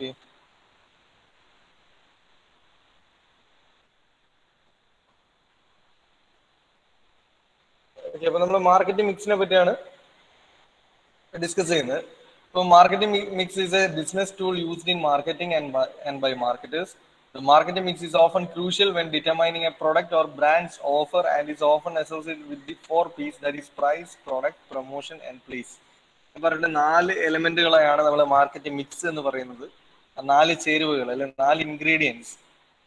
Okay okay അപ്പൊ നമ്മൾ market മിക്സിനെ പറ്റിയാണ് ഡിസ്കസ് ചെയ്യുന്നത് ഇപ്പോൾ marketing mix is a business tool used in marketing and by marketers The marketing mix is often crucial when determining a product or brand's offer and is often associated with the four P's that is price, product, promotion and place. പറഞ്ഞിട്ട് നാല് എലമെന്റുകളെയാണ് നമ്മൾ marketing mix എന്ന് പറയുന്നത് നാല് ചേരുവകൾ അല്ലെങ്കിൽ നാല് ingredients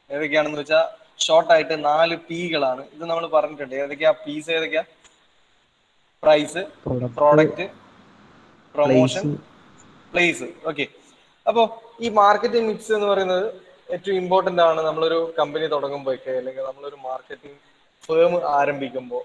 ഏതൊക്കെയാണെന്ന് വെച്ചാൽ ഷോർട്ടായിട്ട് നാല് പീകളാണ് ഇത് നമ്മൾ പറഞ്ഞിട്ടുണ്ട്. ഏതൊക്കെയാ? പീസ് ഏതൊക്കെയാ? Price product promotion place okay അപ്പോ ഈ മാർക്കറ്റിംഗ് മിക്സ് എന്ന് പറയുന്നത് ഏറ്റവും ഇമ്പോർട്ടന്റ് ആണ്. നമ്മളൊരു കമ്പനി തുടങ്ങുമ്പോഴൊക്കെ അല്ലെങ്കിൽ നമ്മളൊരു മാർക്കറ്റിംഗ് ഫേം ആരംഭിക്കുമ്പോൾ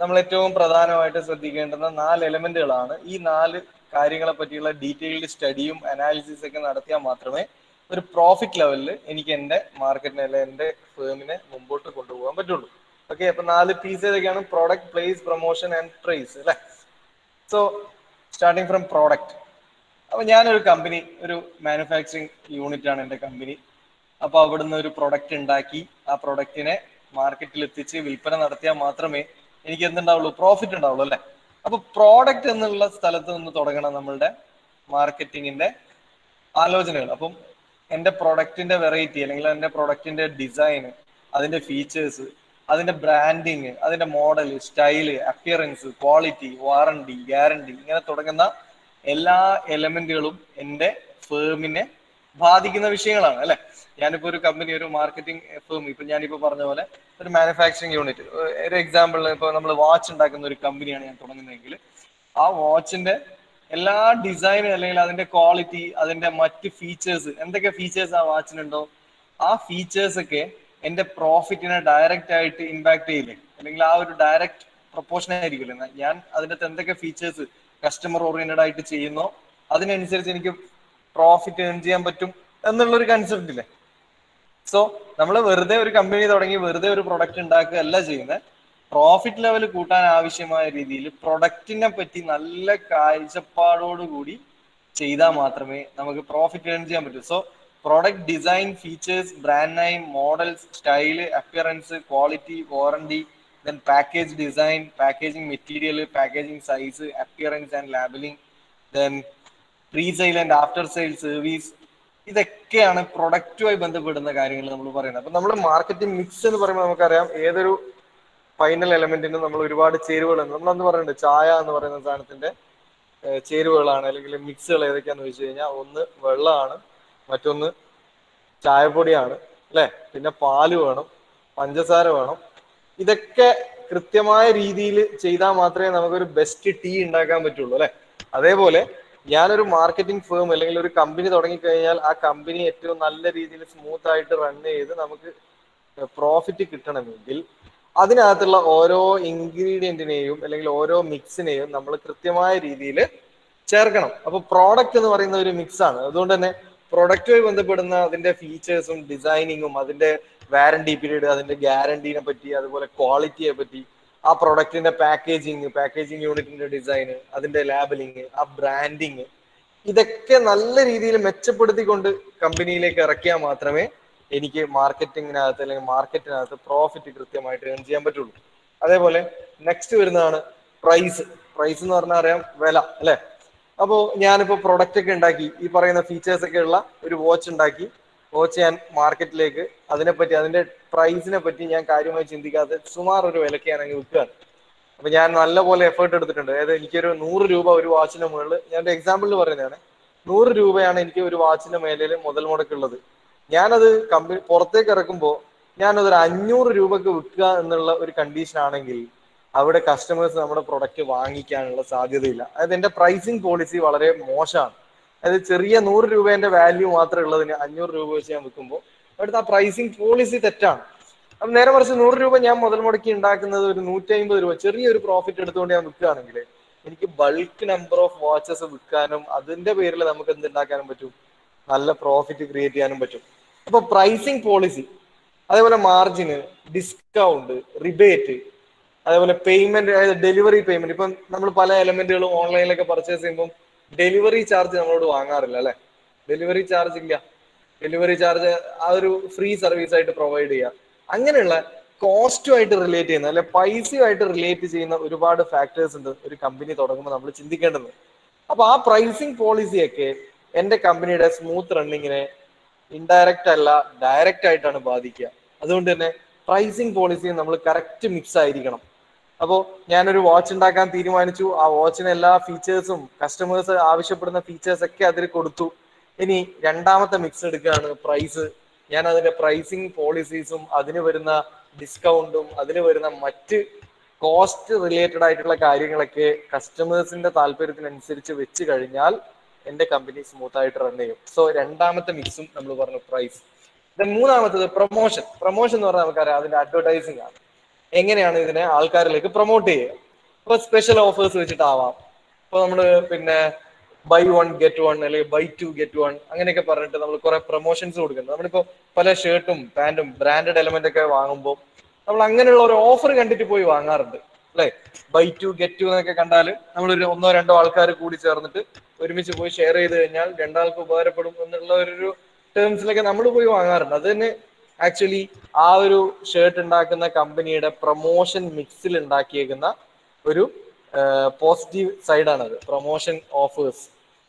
നമ്മൾ ഏറ്റവും പ്രധാനമായിട്ട് ശ്രദ്ധിക്കേണ്ടുന്ന നാല് എലമെന്റുകളാണ് ഈ നാല് കാര്യങ്ങളെ പറ്റിയുള്ള ഡീറ്റെയിൽഡ് സ്റ്റഡിയും അനാലിസിസ് ഒക്കെ നടത്തിയാൽ മാത്രമേ ഒരു പ്രോഫിറ്റ് ലെവലിൽ എനിക്ക് എന്റെ മാർക്കറ്റിനെ അല്ലെ എന്റെ ഫേമിനെ മുമ്പോട്ട് കൊണ്ടുപോകാൻ പറ്റുള്ളൂ. ഓക്കെ അപ്പൊ നാല് പീസ് ഏതൊക്കെയാണ്? Product place promotion and price അല്ലെ? സോ സ്റ്റാർട്ടിങ് ഫ്രം പ്രോഡക്റ്റ് അപ്പൊ ഞാനൊരു കമ്പനി ഒരു മാനുഫാക്ചറിങ് യൂണിറ്റ് ആണ് എന്റെ കമ്പനി അപ്പൊ അവിടുന്ന് ഒരു പ്രൊഡക്റ്റ് ഉണ്ടാക്കി. ആ പ്രൊഡക്റ്റിനെ മാർക്കറ്റിൽ എത്തിച്ച് വിൽപ്പന നടത്തിയാൽ മാത്രമേ എനിക്ക് എന്തുണ്ടാവുള്ളൂ? പ്രോഫിറ്റ് ഉണ്ടാവുള്ളൂ അല്ലെ? അപ്പൊ പ്രോഡക്റ്റ് എന്നുള്ള സ്ഥലത്ത് നിന്ന് തുടങ്ങണം നമ്മളുടെ മാർക്കറ്റിങ്ങിന്റെ ആലോചനകൾ. അപ്പം എന്റെ പ്രൊഡക്റ്റിന്റെ വെറൈറ്റി അല്ലെങ്കിൽ എന്റെ പ്രൊഡക്റ്റിന്റെ ഡിസൈൻ അതിന്റെ ഫീച്ചേഴ്സ് അതിന്റെ ബ്രാൻഡിങ് അതിന്റെ model style appearance quality warranty guarantee ഇങ്ങനെ തുടങ്ങുന്ന എല്ലാ എലമെന്റുകളും എന്റെ ഫേമിനെ ബാധിക്കുന്ന വിഷയങ്ങളാണ് അല്ലെ? ഞാനിപ്പോ ഒരു കമ്പനി ഒരു മാർക്കറ്റിംഗ് ഫേം ഇപ്പൊ ഞാനിപ്പോ പറഞ്ഞ പോലെ ഒരു മാനുഫാക്ചറിങ് യൂണിറ്റ് ഒരു എക്സാമ്പിൾ ഇപ്പൊ നമ്മൾ വാച്ച് ഉണ്ടാക്കുന്ന ഒരു കമ്പനിയാണ് ഞാൻ തുടങ്ങുന്നതെങ്കിൽ ആ വാച്ചിന്റെ എല്ലാ ഡിസൈനും അല്ലെങ്കിൽ അതിന്റെ ക്വാളിറ്റി അതിന്റെ മറ്റ് ഫീച്ചേഴ്സ് എന്തൊക്കെ ഫീച്ചേഴ്സ് ആ വാച്ചിനുണ്ടോ ആ ഫീച്ചേഴ്സ് ഒക്കെ എന്റെ പ്രോഫിറ്റിനെ ഡയറക്റ്റ് ആയിട്ട് ഇമ്പാക്ട് ചെയ്യില്ലേ? അല്ലെങ്കിൽ ആ ഒരു ഡയറക്റ്റ് പ്രൊപ്പോർഷൻ ആയിരിക്കില്ലേ? ഞാൻ അതിന്റെ എന്തൊക്കെ ഫീച്ചേഴ്സ് കസ്റ്റമർ ഓറിയന്റഡ് ആയിട്ട് ചെയ്യുന്നോ? അതിനനുസരിച്ച് എനിക്ക് പ്രോഫിറ്റ് ഏൺ ചെയ്യാൻ പറ്റും എന്നുള്ള ഒരു കൺസെപ്റ്റ് ഇല്ലേ? സോ നമ്മൾ വെറുതെ ഒരു കമ്പനി തുടങ്ങി വെറുതെ ഒരു പ്രൊഡക്റ്റ് ഉണ്ടാക്കുക അല്ല ചെയ്യുന്നത് പ്രോഫിറ്റ് ലെവൽ കൂട്ടാൻ ആവശ്യമായ രീതിയിൽ പ്രൊഡക്റ്റിനെ പറ്റി നല്ല കാഴ്ചപ്പാടോടുകൂടി ചെയ്താൽ മാത്രമേ നമുക്ക് പ്രോഫിറ്റ് ഏൺ ചെയ്യാൻ പറ്റൂ. So product design features brand name models style appearance quality warranty then package design packaging material packaging size appearance and labelling then pre sale and after sale service ഇതൊക്കെയാണ് പ്രൊഡക്റ്റുമായി ബന്ധപ്പെടുന്ന കാര്യങ്ങൾ നമ്മൾ പറയുന്നത്. അപ്പൊ നമ്മൾ മാർക്കറ്റിംഗ് മിക്സ് എന്ന് പറയുമ്പോൾ നമുക്കറിയാം ഏതൊരു ഫൈനൽ എലമെന്റിനും നമ്മൾ ഒരുപാട് ചേരുവകൾ നമ്മൾ അന്ന് പറയുന്നത് ചായ എന്ന് പറയുന്ന സാധനത്തിന്റെ ചേരുവകളാണ് അല്ലെങ്കിൽ മിക്സുകൾ ഏതൊക്കെയാന്ന് വെച്ച് കഴിഞ്ഞാൽ ഒന്ന് വെള്ളമാണ് മറ്റൊന്ന് ചായപ്പൊടിയാണ് അല്ലെ? പിന്നെ പാൽ വേണം പഞ്ചസാര വേണം. ഇതൊക്കെ കൃത്യമായ രീതിയിൽ ചെയ്താൽ മാത്രമേ നമുക്കൊരു ബെസ്റ്റ് ടീ ഉണ്ടാക്കാൻ പറ്റുള്ളൂ അല്ലെ? അതേപോലെ ഞാനൊരു മാർക്കറ്റിംഗ് ഫേം അല്ലെങ്കിൽ ഒരു കമ്പനി തുടങ്ങിക്കഴിഞ്ഞാൽ ആ കമ്പനി ഏറ്റവും നല്ല രീതിയിൽ സ്മൂത്ത് ആയിട്ട് റൺ ചെയ്ത് നമുക്ക് പ്രോഫിറ്റ് കിട്ടണമെങ്കിൽ അതിനകത്തുള്ള ഓരോ ഇൻഗ്രീഡിയന്റിനെയും അല്ലെങ്കിൽ ഓരോ മിക്സിനെയും നമ്മൾ കൃത്യമായ രീതിയിൽ ചേർക്കണം. അപ്പൊ പ്രോഡക്റ്റ് എന്ന് പറയുന്ന ഒരു മിക്സ് ആണ്. അതുകൊണ്ട് തന്നെ പ്രൊഡക്റ്റുമായി ബന്ധപ്പെടുന്ന അതിന്റെ ഫീച്ചേഴ്സും ഡിസൈനിങ്ങും അതിന്റെ വാറണ്ടി പീരീഡ് അതിന്റെ ഗ്യാരണ്ടീനെ പറ്റി അതുപോലെ ക്വാളിറ്റിയെ പറ്റി ആ പ്രൊഡക്റ്റിന്റെ പാക്കേജിങ് പാക്കേജിങ് യൂണിറ്റിന്റെ ഡിസൈൻ അതിന്റെ ലാബലിങ് ആ ബ്രാൻഡിങ് ഇതൊക്കെ നല്ല രീതിയിൽ മെച്ചപ്പെടുത്തിക്കൊണ്ട് കമ്പനിയിലേക്ക് ഇറക്കിയാൽ മാത്രമേ എനിക്ക് മാർക്കറ്റിങ്ങിനകത്ത് അല്ലെങ്കിൽ മാർക്കറ്റിനകത്ത് പ്രോഫിറ്റ് കൃത്യമായിട്ട് ഏൺ ചെയ്യാൻ പറ്റുള്ളൂ. അതേപോലെ നെക്സ്റ്റ് വരുന്നതാണ് പ്രൈസ് പ്രൈസ് എന്ന് പറഞ്ഞാൽ അറിയാം വില അല്ലെ? അപ്പോ ഞാനിപ്പോ പ്രൊഡക്റ്റ് ഒക്കെ ഉണ്ടാക്കി ഈ പറയുന്ന ഫീച്ചേഴ്സ് ഒക്കെ ഉള്ള ഒരു വാച്ച് ഉണ്ടാക്കി വാച്ച് ഞാൻ മാർക്കറ്റിലേക്ക് അതിനെപ്പറ്റി അതിന്റെ പ്രൈസിനെ പറ്റി ഞാൻ കാര്യമായി ചിന്തിക്കാതെ സുമാർ ഒരു വിലക്ക് ഞാൻ അങ്ങ് വിൽക്കുകയാണ്. അപ്പൊ ഞാൻ നല്ലപോലെ എഫേർട്ട് എടുത്തിട്ടുണ്ട്. അതായത് എനിക്കൊരു നൂറ് രൂപ ഒരു വാച്ചിന് മുകളിൽ ഞാൻ ഒരു എക്സാമ്പിളിൽ പറയുന്നതാണ്. നൂറ് രൂപയാണ് എനിക്ക് ഒരു വാച്ചിന്റെ മേലിൽ മുതൽ മുടക്കുള്ളത്. ഞാനത് കമ്പനി പുറത്തേക്ക് ഇറക്കുമ്പോൾ ഞാനതൊരു അഞ്ഞൂറ് രൂപക്ക് വിൽക്കുക എന്നുള്ള ഒരു കണ്ടീഷൻ ആണെങ്കിൽ അവിടെ കസ്റ്റമേഴ്സ് നമ്മുടെ പ്രൊഡക്റ്റ് വാങ്ങിക്കാനുള്ള സാധ്യതയില്ല. അതായത് എന്റെ പ്രൈസിങ് പോളിസി വളരെ മോശമാണ്. അതായത് ചെറിയ നൂറ് രൂപേന്റെ വാല്യൂ മാത്രമേ ഉള്ളതിന് അഞ്ഞൂറ് രൂപ വെച്ച് ഞാൻ വിൽക്കുമ്പോൾ അവിടുത്തെ ആ പ്രൈസിങ് പോളിസി തെറ്റാണ്. അപ്പം നേരെ മറിച്ച് നൂറ് രൂപ ഞാൻ മുതൽ മുടക്കി ഉണ്ടാക്കുന്നത് ഒരു നൂറ്റി അമ്പത് രൂപ ചെറിയൊരു പ്രോഫിറ്റ് എടുത്തുകൊണ്ട് ഞാൻ വിൽക്കുകയാണെങ്കിൽ എനിക്ക് ബൾക്ക് നമ്പർ ഓഫ് വാച്ചസ് വിൽക്കാനും അതിന്റെ പേരിൽ നമുക്ക് എന്തുണ്ടാക്കാനും പറ്റും? നല്ല പ്രോഫിറ്റ് ക്രിയേറ്റ് ചെയ്യാനും പറ്റും. അപ്പൊ പ്രൈസിങ് പോളിസി അതേപോലെ മാർജിന് ഡിസ്കൗണ്ട് റിബേറ്റ് അതേപോലെ പേയ്മെന്റ് ഡെലിവറി പേയ്മെന്റ് ഇപ്പം നമ്മൾ പല എലമെന്റുകളും ഓൺലൈനിലൊക്കെ പർച്ചേസ് ചെയ്യുമ്പോൾ ഡെലിവറി ചാർജ് നമ്മളോട് വാങ്ങാറില്ല അല്ലെ? ഡെലിവറി ചാർജ് ഇല്ല. ഡെലിവറി ചാർജ് ആ ഒരു ഫ്രീ സർവീസ് ആയിട്ട് പ്രൊവൈഡ് ചെയ്യുക അങ്ങനെയുള്ള കോസ്റ്റുമായിട്ട് റിലേറ്റ് ചെയ്യുന്ന അല്ലെ പൈസയുമായിട്ട് റിലേറ്റ് ചെയ്യുന്ന ഒരുപാട് ഫാക്ടേഴ്സ് ഉണ്ട് ഒരു കമ്പനി തുടങ്ങുമ്പോൾ നമ്മൾ ചിന്തിക്കേണ്ടത്. അപ്പൊ ആ പ്രൈസിങ് പോളിസിയൊക്കെ എന്റെ കമ്പനിയുടെ സ്മൂത്ത് റണ്ണിങ്ങിനെ ഇൻഡയറക്റ്റ് അല്ല ഡയറക്റ്റ് ആയിട്ടാണ് ബാധിക്കുക. അതുകൊണ്ട് തന്നെ പ്രൈസിങ് പോളിസി നമ്മൾ കറക്റ്റ് മിക്സ് ആയിരിക്കണം. അപ്പോൾ ഞാനൊരു വാച്ച് ഉണ്ടാക്കാൻ തീരുമാനിച്ചു. ആ വാച്ചിന് എല്ലാ ഫീച്ചേഴ്സും കസ്റ്റമേഴ്സ് ആവശ്യപ്പെടുന്ന ഫീച്ചേഴ്സ് ഒക്കെ അതിൽ കൊടുത്തു. ഇനി രണ്ടാമത്തെ മിക്സ് എടുക്കുകയാണ് പ്രൈസ് ഞാൻ അതിന്റെ പ്രൈസിങ് പോളിസീസും അതിന് വരുന്ന ഡിസ്കൗണ്ടും അതിന് വരുന്ന മറ്റ് കോസ്റ്റ് റിലേറ്റഡ് ആയിട്ടുള്ള കാര്യങ്ങളൊക്കെ കസ്റ്റമേഴ്സിന്റെ താല്പര്യത്തിനനുസരിച്ച് വെച്ച് കഴിഞ്ഞാൽ എന്റെ കമ്പനി സ്മൂത്ത് ആയിട്ട് റൺ ചെയ്യും. സോ രണ്ടാമത്തെ മിക്സും നമ്മൾ പറഞ്ഞു പ്രൈസ് മൂന്നാമത്തത് പ്രൊമോഷൻ പ്രൊമോഷൻ എന്ന് പറഞ്ഞാൽ നമുക്കറിയാം അതിന്റെ അഡ്വർടൈസിംഗ് ആണ്. എങ്ങനെയാണ് ഇതിനെ ആൾക്കാരിലേക്ക് പ്രൊമോട്ട് ചെയ്യുക? ഇപ്പൊ സ്പെഷ്യൽ ഓഫേഴ്സ് വെച്ചിട്ടാവാം. ഇപ്പൊ നമ്മൾ പിന്നെ ബൈ വൺ ഗെറ്റ് വൺ അല്ലെങ്കിൽ ബൈ ടു ഗെറ്റ് വൺ അങ്ങനെയൊക്കെ പറഞ്ഞിട്ട് നമ്മൾ കുറെ പ്രൊമോഷൻസ് കൊടുക്കുന്നത് നമ്മളിപ്പോ പല ഷർട്ടും പാന്റും ബ്രാൻഡഡ് എലമെന്റ് ഒക്കെ വാങ്ങുമ്പോൾ നമ്മൾ അങ്ങനെയുള്ള ഒരു ഓഫർ കണ്ടിട്ട് പോയി വാങ്ങാറുണ്ട്. അല്ലെ? ബൈ ടു ഗെറ്റ് ടു എന്നൊക്കെ കണ്ടാൽ നമ്മൾ ഒരു ഒന്നോ രണ്ടോ ആൾക്കാർ കൂടി ചേർന്നിട്ട് ഒരുമിച്ച് പോയി ഷെയർ ചെയ്ത് കഴിഞ്ഞാൽ രണ്ടാൾക്ക് ഉപകാരപ്പെടും എന്നുള്ള ഒരു ടേംസിലൊക്കെ നമ്മൾ പോയി വാങ്ങാറുണ്ട്. അത് തന്നെ ആക്ച്വലി ആ ഒരു ഷർട്ട് ഉണ്ടാക്കുന്ന കമ്പനിയുടെ പ്രൊമോഷൻ മിക്സിൽ ഉണ്ടാക്കിയേക്കുന്ന ഒരു പോസിറ്റീവ് സൈഡാണത് പ്രൊമോഷൻ ഓഫേഴ്സ്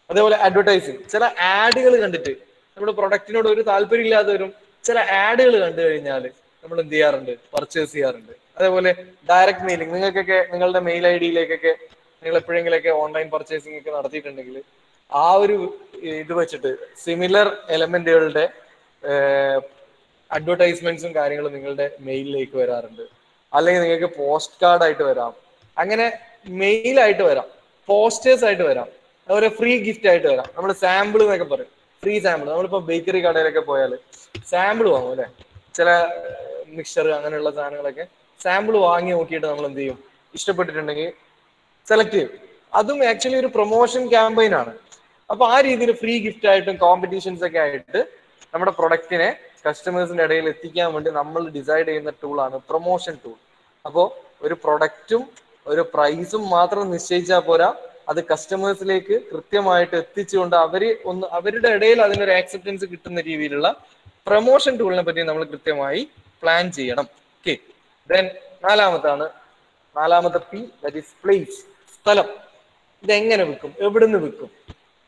അതേപോലെ അഡ്വർടൈസിങ് ചില ആഡുകൾ കണ്ടിട്ട് നമ്മുടെ പ്രൊഡക്റ്റിനോട് ഒരു താല്പര്യം ഇല്ലാത്തവരും ചില ആഡുകൾ കണ്ടു കഴിഞ്ഞാൽ നമ്മൾ എന്ത് ചെയ്യാറുണ്ട്? പർച്ചേസ് ചെയ്യാറുണ്ട്. അതേപോലെ ഡയറക്റ്റ് മെയിലിംഗ് നിങ്ങൾക്കൊക്കെ നിങ്ങളുടെ മെയിൽ ഐ ഡിയിലേക്കൊക്കെ നിങ്ങൾ എപ്പോഴെങ്കിലൊക്കെ ഓൺലൈൻ പർച്ചേസിംഗ് ഒക്കെ നടത്തിയിട്ടുണ്ടെങ്കിൽ ആ ഒരു ഇത് വെച്ചിട്ട് സിമിലർ എലമെന്റുകളുടെ അഡ്വർടൈസ്മെന്റ്സും കാര്യങ്ങളും നിങ്ങളുടെ മെയിലിലേക്ക് വരാറുണ്ട്. അല്ലെങ്കിൽ നിങ്ങൾക്ക് പോസ്റ്റ് കാർഡ് ആയിട്ട് വരാം. അങ്ങനെ മെയിൽ ആയിട്ട് വരാം. പോസ്റ്റേഴ്സ് ആയിട്ട് വരാം. അതുപോലെ ഫ്രീ ഗിഫ്റ്റ് ആയിട്ട് വരാം. നമ്മൾ സാമ്പിൾ എന്നൊക്കെ പറയും. ഫ്രീ സാമ്പിൾ നമ്മളിപ്പോ ബേക്കറി കടയിലൊക്കെ പോയാൽ സാമ്പിൾ വാങ്ങും അല്ലെ? ചില മിക്സർ അങ്ങനെയുള്ള സാധനങ്ങളൊക്കെ സാമ്പിൾ വാങ്ങി നോക്കിയിട്ട് നമ്മൾ എന്ത് ചെയ്യും? ഇഷ്ടപ്പെട്ടിട്ടുണ്ടെങ്കിൽ സെലക്ട് ചെയ്യും. അതും ആക്ച്വലി ഒരു പ്രൊമോഷൻ ക്യാമ്പയിൻ ആണ്. അപ്പൊ ആ രീതിയിൽ ഫ്രീ ഗിഫ്റ്റ് ആയിട്ടും കോമ്പറ്റീഷൻസ് ഒക്കെ ആയിട്ട് നമ്മുടെ പ്രൊഡക്റ്റിനെ കസ്റ്റമേഴ്സിന്റെ ഇടയിൽ എത്തിക്കാൻ വേണ്ടി നമ്മൾ ഡിസൈഡ് ചെയ്യുന്ന ടൂളാണ് പ്രൊമോഷൻ ടൂൾ അപ്പോൾ ഒരു പ്രൊഡക്റ്റും ഒരു പ്രൈസും മാത്രം നിശ്ചയിച്ചാൽ പോരാ അത് കസ്റ്റമേഴ്സിലേക്ക് കൃത്യമായിട്ട് എത്തിച്ചുകൊണ്ട് അവർ ഒന്ന് അവരുടെ ഇടയിൽ അതിനൊരു ആക്സെപ്റ്റൻസ് കിട്ടുന്ന രീതിയിലുള്ള പ്രൊമോഷൻ ടൂളിനെ പറ്റി നമ്മൾ കൃത്യമായി പ്ലാൻ ചെയ്യണം. ഓക്കെ ദെൻ നാലാമത്താണ് നാലാമത്തെ പി ദറ്റ് ഈസ് പ്ലേസ് സ്ഥലം. ഇതെങ്ങനെ വിൽക്കും? എവിടുന്ന് വിൽക്കും?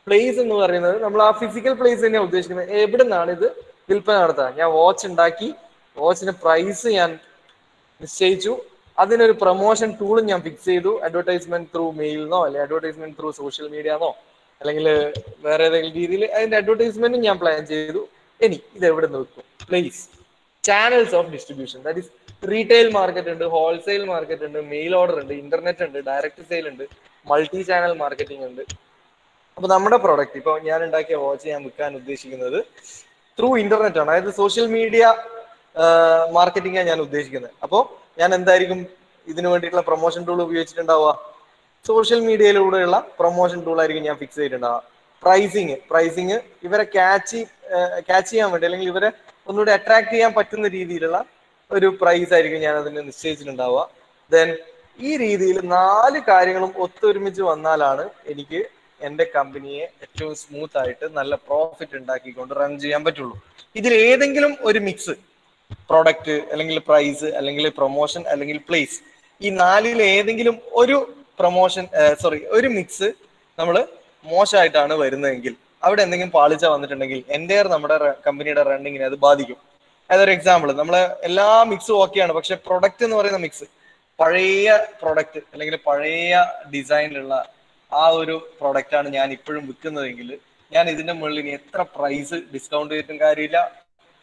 പ്ലേസ് എന്ന് പറയുന്നത് നമ്മൾ ആ ഫിസിക്കൽ പ്ലേസ് തന്നെയാണ് ഉദ്ദേശിക്കുന്നത്. എവിടെ നിന്നാണ് ഇത് വിൽപ്പന നടത്തുക ഞാൻ വാച്ച് ഉണ്ടാക്കി. വാച്ചിന് പ്രൈസ് ഞാൻ നിശ്ചയിച്ചു. അതിനൊരു പ്രൊമോഷൻ ടൂളും ഞാൻ ഫിക്സ് ചെയ്തു. അഡ്വർടൈസ്മെന്റ് ത്രൂ മെയിലിനോ അല്ലെങ്കിൽ അഡ്വർടൈസ്മെന്റ് ത്രൂ സോഷ്യൽ മീഡിയന്നോ അല്ലെങ്കിൽ വേറെ ഏതെങ്കിലും രീതിയിൽ അതിന്റെ അഡ്വർടൈസ്മെന്റും ഞാൻ പ്ലാൻ ചെയ്തു. ഇനി ഇത് എവിടെ നിൽക്കും place channels of distribution that is retail market ഉണ്ട് ഹോൾസെയിൽ മാർക്കറ്റ് ഉണ്ട് മെയിൽ ഓർഡർ ഉണ്ട് ഇന്റർനെറ്റ് ഉണ്ട് ഡയറക്റ്റ് സെയിൽ ഉണ്ട് മൾട്ടി ചാനൽ മാർക്കറ്റിംഗ് ഉണ്ട്. അപ്പൊ നമ്മുടെ പ്രോഡക്റ്റ് ഇപ്പൊ ഞാൻ ഉണ്ടാക്കിയ വാച്ച് ഞാൻ വിൽക്കാൻ ഉദ്ദേശിക്കുന്നത് ത്രൂ ഇന്റർനെറ്റ് ആണ്. അതായത് സോഷ്യൽ മീഡിയ മാർക്കറ്റിംഗ് ആണ് ഞാൻ ഉദ്ദേശിക്കുന്നത്. അപ്പോൾ ഞാൻ എന്തായിരിക്കും ഇതിനു വേണ്ടിയിട്ടുള്ള പ്രൊമോഷൻ ടൂൾ ഉപയോഗിച്ചിട്ടുണ്ടാവുക? സോഷ്യൽ മീഡിയയിലൂടെയുള്ള പ്രൊമോഷൻ ടൂൾ ആയിരിക്കും ഞാൻ ഫിക്സ് ചെയ്തിട്ടുണ്ടാവുക. പ്രൈസിങ് പ്രൈസിങ് ഇവരെ ക്യാച്ച് ക്യാച്ച് ചെയ്യാൻ വേണ്ടി അല്ലെങ്കിൽ ഇവരെ ഒന്നുകൂടി അട്രാക്ട് ചെയ്യാൻ പറ്റുന്ന രീതിയിലുള്ള ഒരു പ്രൈസ് ആയിരിക്കും ഞാൻ അതിന് നിശ്ചയിച്ചിട്ടുണ്ടാവുക. ദെൻ ഈ രീതിയിൽ നാല് കാര്യങ്ങളും ഒത്തൊരുമിച്ച് വന്നാലാണ് എനിക്ക് എന്റെ കമ്പനിയെ ഏറ്റവും സ്മൂത്ത് ആയിട്ട് നല്ല പ്രോഫിറ്റ് ഉണ്ടാക്കിക്കൊണ്ട് റൺ ചെയ്യാൻ പറ്റുള്ളൂ. ഇതിൽ ഏതെങ്കിലും ഒരു മിക്സ് പ്രോഡക്റ്റ് അല്ലെങ്കിൽ പ്രൈസ് അല്ലെങ്കിൽ പ്രൊമോഷൻ അല്ലെങ്കിൽ പ്ലേസ് ഈ നാലിൽ ഏതെങ്കിലും ഒരു പ്രൊമോഷൻ സോറി ഒരു മിക്സ് നമ്മൾ മോശമായിട്ടാണ് വരുന്നതെങ്കിൽ അവിടെ എന്തെങ്കിലും പാളിച്ച വന്നിട്ടുണ്ടെങ്കിൽ എന്റെ നമ്മുടെ കമ്പനിയുടെ റണ്ണിങ്ങിനെ അത് ബാധിക്കും. അതൊരു എക്സാമ്പിൾ നമ്മളെ എല്ലാ മിക്സും ഓക്കെയാണ് പക്ഷെ പ്രൊഡക്റ്റ് എന്ന് പറയുന്ന മിക്സ് പഴയ പ്രൊഡക്റ്റ് അല്ലെങ്കിൽ പഴയ ഡിസൈനിലുള്ള ആ ഒരു പ്രോഡക്റ്റ് ആണ് ഞാൻ ഇപ്പോഴും വിൽക്കുന്നതെങ്കിൽ ഞാൻ ഇതിന്റെ മുകളിൽ എത്ര പ്രൈസ് ഡിസ്കൗണ്ട് ചെയ്തിട്ടും കാര്യമില്ല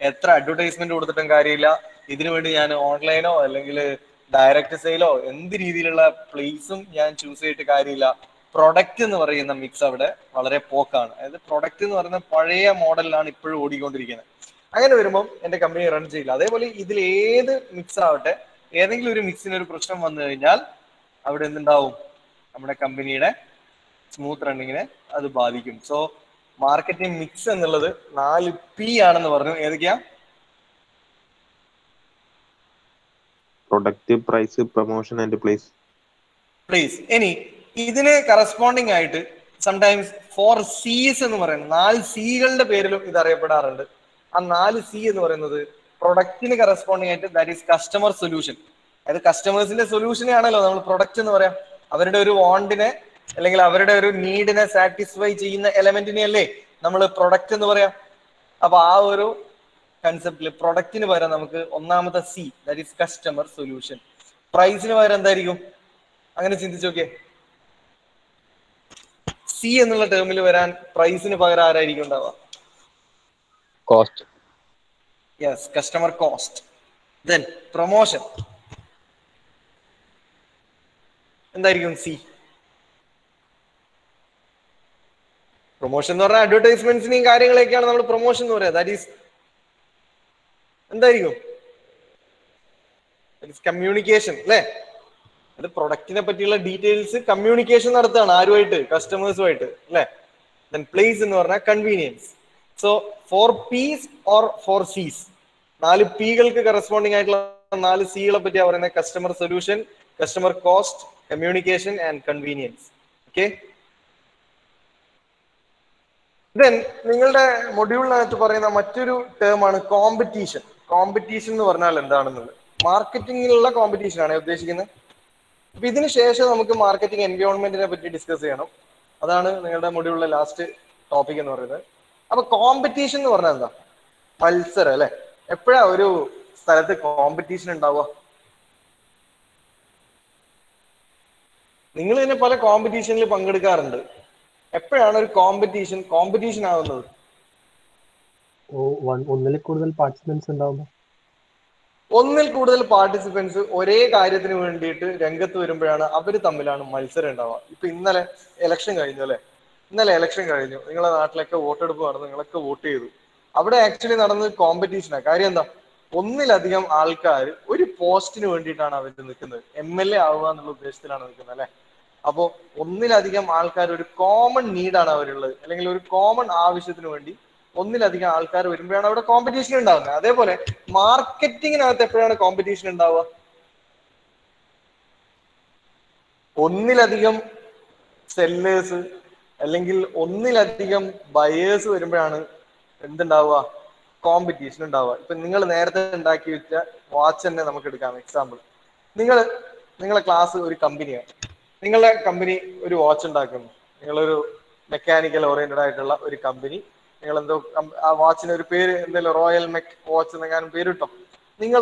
എത്ര അഡ്വർടൈസ്മെന്റ് കൊടുത്തിട്ടും കാര്യമില്ല. ഇതിനു വേണ്ടി ഞാൻ ഓൺലൈനോ അല്ലെങ്കിൽ ഡയറക്റ്റ് സെയിലോ എന്ത് രീതിയിലുള്ള പ്ലേസും ഞാൻ ചൂസ് ചെയ്തിട്ട് കാര്യമില്ല. പ്രൊഡക്റ്റ് എന്ന് പറയുന്ന മിക്സ് അവിടെ വളരെ പോക്കാണ്. അതായത് പ്രൊഡക്റ്റ് എന്ന് പറയുന്ന പഴയ മോഡലിലാണ് ഇപ്പോഴും ഓടിക്കൊണ്ടിരിക്കുന്നത്. അങ്ങനെ വരുമ്പോൾ എന്റെ കമ്പനി റൺ ചെയ്യില്ല. അതേപോലെ ഇതിൽ ഏത് മിക്സ് ആവട്ടെ ഏതെങ്കിലും ഒരു മിക്സിന് ഒരു പ്രശ്നം വന്നു കഴിഞ്ഞാൽ അവിടെ എന്തുണ്ടാവും? നമ്മുടെ കമ്പനിയുടെ സ്മൂത്ത് റണ്ണിങ്ങിനെ അത് ബാധിക്കും. സോ മാർക്കറ്റിംഗ് മിക്സ് എന്നുള്ളത് നാല് പി ആണെന്ന് പറഞ്ഞു. ഏതൊക്കെയാ? Product price promotion and place place ഇനി ഇതിന് കറസ്പോണ്ടിങ് ആയിട്ട് സംടൈംസ് ഫോർ സീസ് എന്ന് പറയുന്നത് നാല് സീകളുടെ പേരിലും ഇത് അറിയപ്പെടാറുണ്ട്. ആ നാല് സി എന്ന് പറയുന്നത് പ്രൊഡക്റ്റിന് കറസ്പോണ്ടിങ് ആയിട്ട് ദാറ്റ് ഈസ് കസ്റ്റമർ സൊല്യൂഷൻ അതായത് കസ്റ്റമേഴ്സിന്റെ സൊല്യൂഷനെ ആണല്ലോ നമ്മൾ പ്രൊഡക്റ്റ് എന്ന് പറയാം. അവരുടെ ഒരു വാണ്ടിനെ അല്ലെങ്കിൽ അവരുടെ ഒരു നീഡിനെ സാറ്റിസ്ഫൈ ചെയ്യുന്ന എലമെന്റിനെ അല്ലേ നമ്മൾ പ്രൊഡക്റ്റ് എന്ന് പറയാം. അപ്പൊ ആ ഒരു കൺസെപ്റ്റിൽ പ്രൊഡക്റ്റിന് പകരം നമുക്ക് ഒന്നാമത്തെ C that is customer solution പ്രൈസിന് പകരം എന്തായിരിക്കും? അങ്ങനെ ചിന്തിച്ചു നോക്കിയേ. സി എന്നുള്ള ടേമിൽ വരാൻ പ്രൈസിന് പകരം ആരായിരിക്കും ഉണ്ടാവുക? Cost yes customer cost then promotion എന്തായിരിക്കും സി പ്രൊമോഷൻ എന്ന് പറഞ്ഞാൽ അഡ്വർടൈസ്മെന്റ്സിനെയും കാര്യങ്ങളൊക്കെയാണ് നമ്മൾ പ്രൊമോഷൻ എന്ന് പറയുക. ദാറ്റ് ഈസ് എന്തായിരിക്കും? കമ്മ്യൂണിക്കേഷൻ അല്ലേ? അത് പ്രൊഡക്റ്റിനെ പറ്റിയുള്ള ഡീറ്റെയിൽസ് കമ്മ്യൂണിക്കേഷൻ നടത്തുകയാണ് ആരുമായിട്ട്? കസ്റ്റമേഴ്സുമായിട്ട് അല്ലേ? ദെൻ പ്ലേസ് എന്ന് പറഞ്ഞാൽ convenience so four Ps or four Cs നാല് പീകൾക്ക് കറസ്പോണ്ടിങ് ആയിട്ടുള്ള നാല് സികളെ പറ്റിയാ പറയുന്നത് customer solution customer cost communication and convenience okay then നിങ്ങളുടെ മൊഡ്യൂളിനകത്ത് പറയുന്ന മറ്റൊരു ടേം ആണ് കോമ്പറ്റീഷൻ കോമ്പറ്റീഷൻ എന്ന് പറഞ്ഞാൽ എന്താണെന്നുള്ളത്? മാർക്കറ്റിംഗിലുള്ള കോമ്പറ്റീഷൻ ആണ് ഉദ്ദേശിക്കുന്നത് അപ്പൊ ഇതിന് ശേഷം നമുക്ക് മാർക്കറ്റിംഗ് എൻവയോൺമെന്റിനെ പറ്റി ഡിസ്കസ് ചെയ്യണം. അതാണ് നിങ്ങളുടെ മൊഡ്യൂളിലെ ലാസ്റ്റ് ടോപ്പിക് എന്ന് പറയുന്നത്. അപ്പൊ കോമ്പറ്റീഷൻ എന്ന് പറഞ്ഞാൽ എന്താ? മത്സരം അല്ലെ? എപ്പോഴാ ഒരു സ്ഥലത്ത് കോമ്പറ്റീഷൻ ഉണ്ടാവുക? നിങ്ങൾ തന്നെ പല കോമ്പറ്റീഷനിൽ പങ്കെടുക്കാറുണ്ട്. എപ്പോഴാണ് ഒരു കോമ്പറ്റീഷൻ കോമ്പറ്റീഷൻ ആവുന്നത്. ഒന്നിൽ കൂടുതൽ പാർട്ടിസിപ്പൻസ് ഉണ്ടാവുമ്പോൾ ഒന്നിൽ കൂടുതൽ പാർട്ടിസിപ്പൻസ് ഒരേ കാര്യത്തിന് വേണ്ടിയിട്ട് രംഗത്ത് വരുമ്പോഴാണ് അവർ തമ്മിലാണ് മത്സരം ഉണ്ടാവുക. ഇപ്പൊ ഇന്നലെ ഇലക്ഷൻ കഴിഞ്ഞു അല്ലെ? ഇന്നലെ ഇലക്ഷൻ കഴിഞ്ഞു. നിങ്ങളെ നാട്ടിലൊക്കെ വോട്ടെടുപ്പ് നടന്നു. നിങ്ങളൊക്കെ വോട്ട് ചെയ്തു. അവിടെ ആക്ച്വലി നടന്നത് കോമ്പറ്റീഷനാണ് കാര്യം എന്താ? ഒന്നിലധികം ആൾക്കാർ ഒരു പോസ്റ്റിന് വേണ്ടിയിട്ടാണ് അവർ നിൽക്കുന്നത്. എം എൽ എ ആവുക എന്നുള്ള ഉദ്ദേശത്തിലാണ് നിൽക്കുന്നത് അല്ലെ? അപ്പോ ഒന്നിലധികം ആൾക്കാർ ഒരു കോമൺ നീഡാണ് അവരുള്ളത്. അല്ലെങ്കിൽ ഒരു കോമൺ ആവശ്യത്തിന് വേണ്ടി ഒന്നിലധികം ആൾക്കാർ വരുമ്പോഴാണ് അവിടെ കോമ്പറ്റീഷൻ ഉണ്ടാകുന്നത് അതേപോലെ മാർക്കറ്റിങ്ങിനകത്ത് എപ്പോഴാണ് കോമ്പറ്റീഷൻ ഉണ്ടാവുക? ഒന്നിലധികം സെല്ലേഴ്സ് അല്ലെങ്കിൽ ഒന്നിലധികം ബയേഴ്സ് വരുമ്പോഴാണ് എന്തുണ്ടാവുക? കോമ്പറ്റീഷൻ ഉണ്ടാവുക. ഇപ്പൊ നിങ്ങൾ നേരത്തെ ഉണ്ടാക്കി വെച്ച വാച്ച് തന്നെ നമുക്ക് എടുക്കാം. എക്സാമ്പിൾ നിങ്ങൾ നിങ്ങളെ ക്ലാസ് ഒരു കമ്പനിയാണ് നിങ്ങളുടെ കമ്പനി ഒരു വാച്ച് ഉണ്ടാക്കുന്നു നിങ്ങളൊരു മെക്കാനിക്കൽ ഓറിയന്റഡ് ആയിട്ടുള്ള ഒരു കമ്പനി നിങ്ങൾ എന്തോ ആ വാച്ചിന് ഒരു പേര് എന്തെങ്കിലും റോയൽ മെക് വാച്ച് എന്നെങ്ങാനും പേരിട്ടോ? നിങ്ങൾ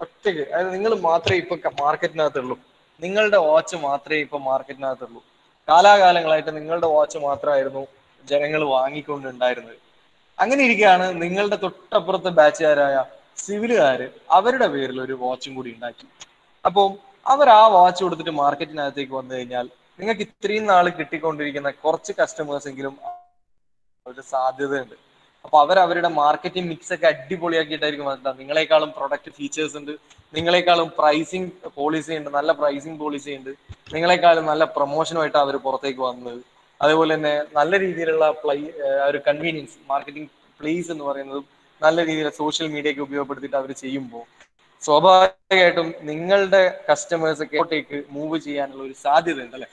ഒറ്റയ്ക്ക് അതായത് നിങ്ങൾ മാത്രമേ ഇപ്പൊ മാർക്കറ്റിനകത്തുള്ളൂ നിങ്ങളുടെ വാച്ച് മാത്രമേ ഇപ്പൊ മാർക്കറ്റിനകത്തുള്ളൂ കാലാകാലങ്ങളായിട്ട് നിങ്ങളുടെ വാച്ച് മാത്രമായിരുന്നു ജനങ്ങൾ വാങ്ങിക്കൊണ്ടുണ്ടായിരുന്നത്. അങ്ങനെ ഇരിക്കുകയാണ് നിങ്ങളുടെ തൊട്ടപ്പുറത്തെ ബാച്ചുകാരായ സിവിലുകാര് അവരുടെ പേരിൽ ഒരു വാച്ചും കൂടി ഉണ്ടാക്കി. അപ്പോൾ അവർ ആ വാച്ച് കൊടുത്തിട്ട് മാർക്കറ്റിനകത്തേക്ക് വന്നു കഴിഞ്ഞാൽ നിങ്ങൾക്ക് ഇത്രയും നാൾ കിട്ടിക്കൊണ്ടിരിക്കുന്ന കുറച്ച് കസ്റ്റമേഴ്സ് എങ്കിലും ഒരു സാധ്യതയുണ്ട്. അപ്പൊ അവർ അവരുടെ മാർക്കറ്റിംഗ് മിക്സ് ഒക്കെ അടിപൊളിയാക്കിയിട്ടായിരിക്കും എന്താ നിങ്ങളെക്കാളും പ്രൊഡക്റ്റ് ഫീച്ചേഴ്സ് ഉണ്ട് നിങ്ങളെക്കാളും പ്രൈസിങ് പോളിസി ഉണ്ട് നല്ല പ്രൈസിങ് പോളിസി ഉണ്ട് നിങ്ങളെക്കാളും നല്ല പ്രൊമോഷനുമായിട്ട് അവർ പുറത്തേക്ക് വന്നത്. അതേപോലെ തന്നെ നല്ല രീതിയിലുള്ള പ്ലൈ ഒരു കൺവീനിയൻസ് മാർക്കറ്റിംഗ് പ്ലേസ് എന്ന് പറയുന്നതും നല്ല രീതിയിൽ സോഷ്യൽ മീഡിയക്ക് ഉപയോഗപ്പെടുത്തിയിട്ട് അവർ ചെയ്യുമ്പോൾ സ്വാഭാവികമായിട്ടും നിങ്ങളുടെ കസ്റ്റമേഴ്സ് എങ്ങോട്ടേക്ക് മൂവ് ചെയ്യാനുള്ള ഒരു സാധ്യത ഉണ്ട് അല്ലെ?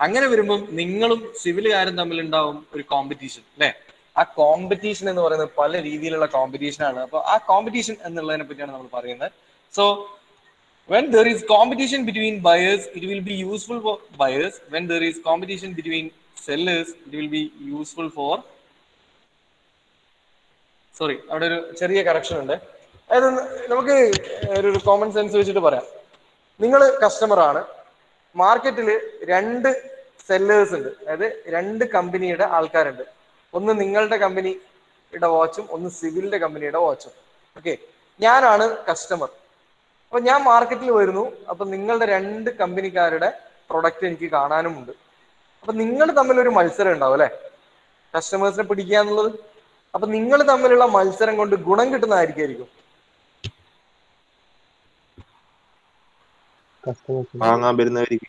അങ്ങനെ വരുമ്പം നിങ്ങളും സിവിലുകാരും തമ്മിൽ ഉണ്ടാവും ഒരു കോമ്പറ്റീഷൻ അല്ലെ? ആ കോമ്പറ്റീഷൻ എന്ന് പറയുന്നത് പല രീതിയിലുള്ള കോമ്പറ്റീഷൻ ആണ്. അപ്പൊ ആ കോമ്പറ്റീഷൻ എന്നുള്ളതിനെ പറ്റിയാണ് നമ്മൾ പറയുന്നത്. So when there is competition between buyers it will be useful for buyers. When there is competition between sellers it will be useful for sorry അവിടെ ഒരു ചെറിയ കറക്ഷൻ ഉണ്ട്. അതായത് നമുക്ക് ഒരു കോമൺ സെൻസ് വെച്ചിട്ട് പറയാം. നിങ്ങൾ കസ്റ്റമർ ആണ്. മാർക്കറ്റിൽ രണ്ട് സെല്ലേഴ്സ് ഉണ്ട്. അതായത് രണ്ട് കമ്പനിയുടെ ആൾക്കാരുണ്ട്. ഒന്ന് നിങ്ങളുടെ കമ്പനിയുടെ വാച്ചും ഒന്ന് സിവിലിന്റെ കമ്പനിയുടെ വാച്ചും ഓക്കെ ഞാനാണ് കസ്റ്റമർ അപ്പൊ ഞാൻ മാർക്കറ്റിൽ വരുന്നു. അപ്പൊ നിങ്ങളുടെ രണ്ട് കമ്പനിക്കാരുടെ പ്രൊഡക്റ്റ് എനിക്ക് കാണാനുമുണ്ട് അപ്പൊ നിങ്ങൾ തമ്മിൽ ഒരു മത്സരം ഉണ്ടാവും അല്ലെ? കസ്റ്റമേഴ്സിനെ പിടിക്കുക എന്നുള്ളത്. അപ്പൊ നിങ്ങൾ തമ്മിലുള്ള മത്സരം കൊണ്ട് ഗുണം കിട്ടുന്നതായിരിക്കും. വാങ്ങാൻ വരുന്നവർക്ക്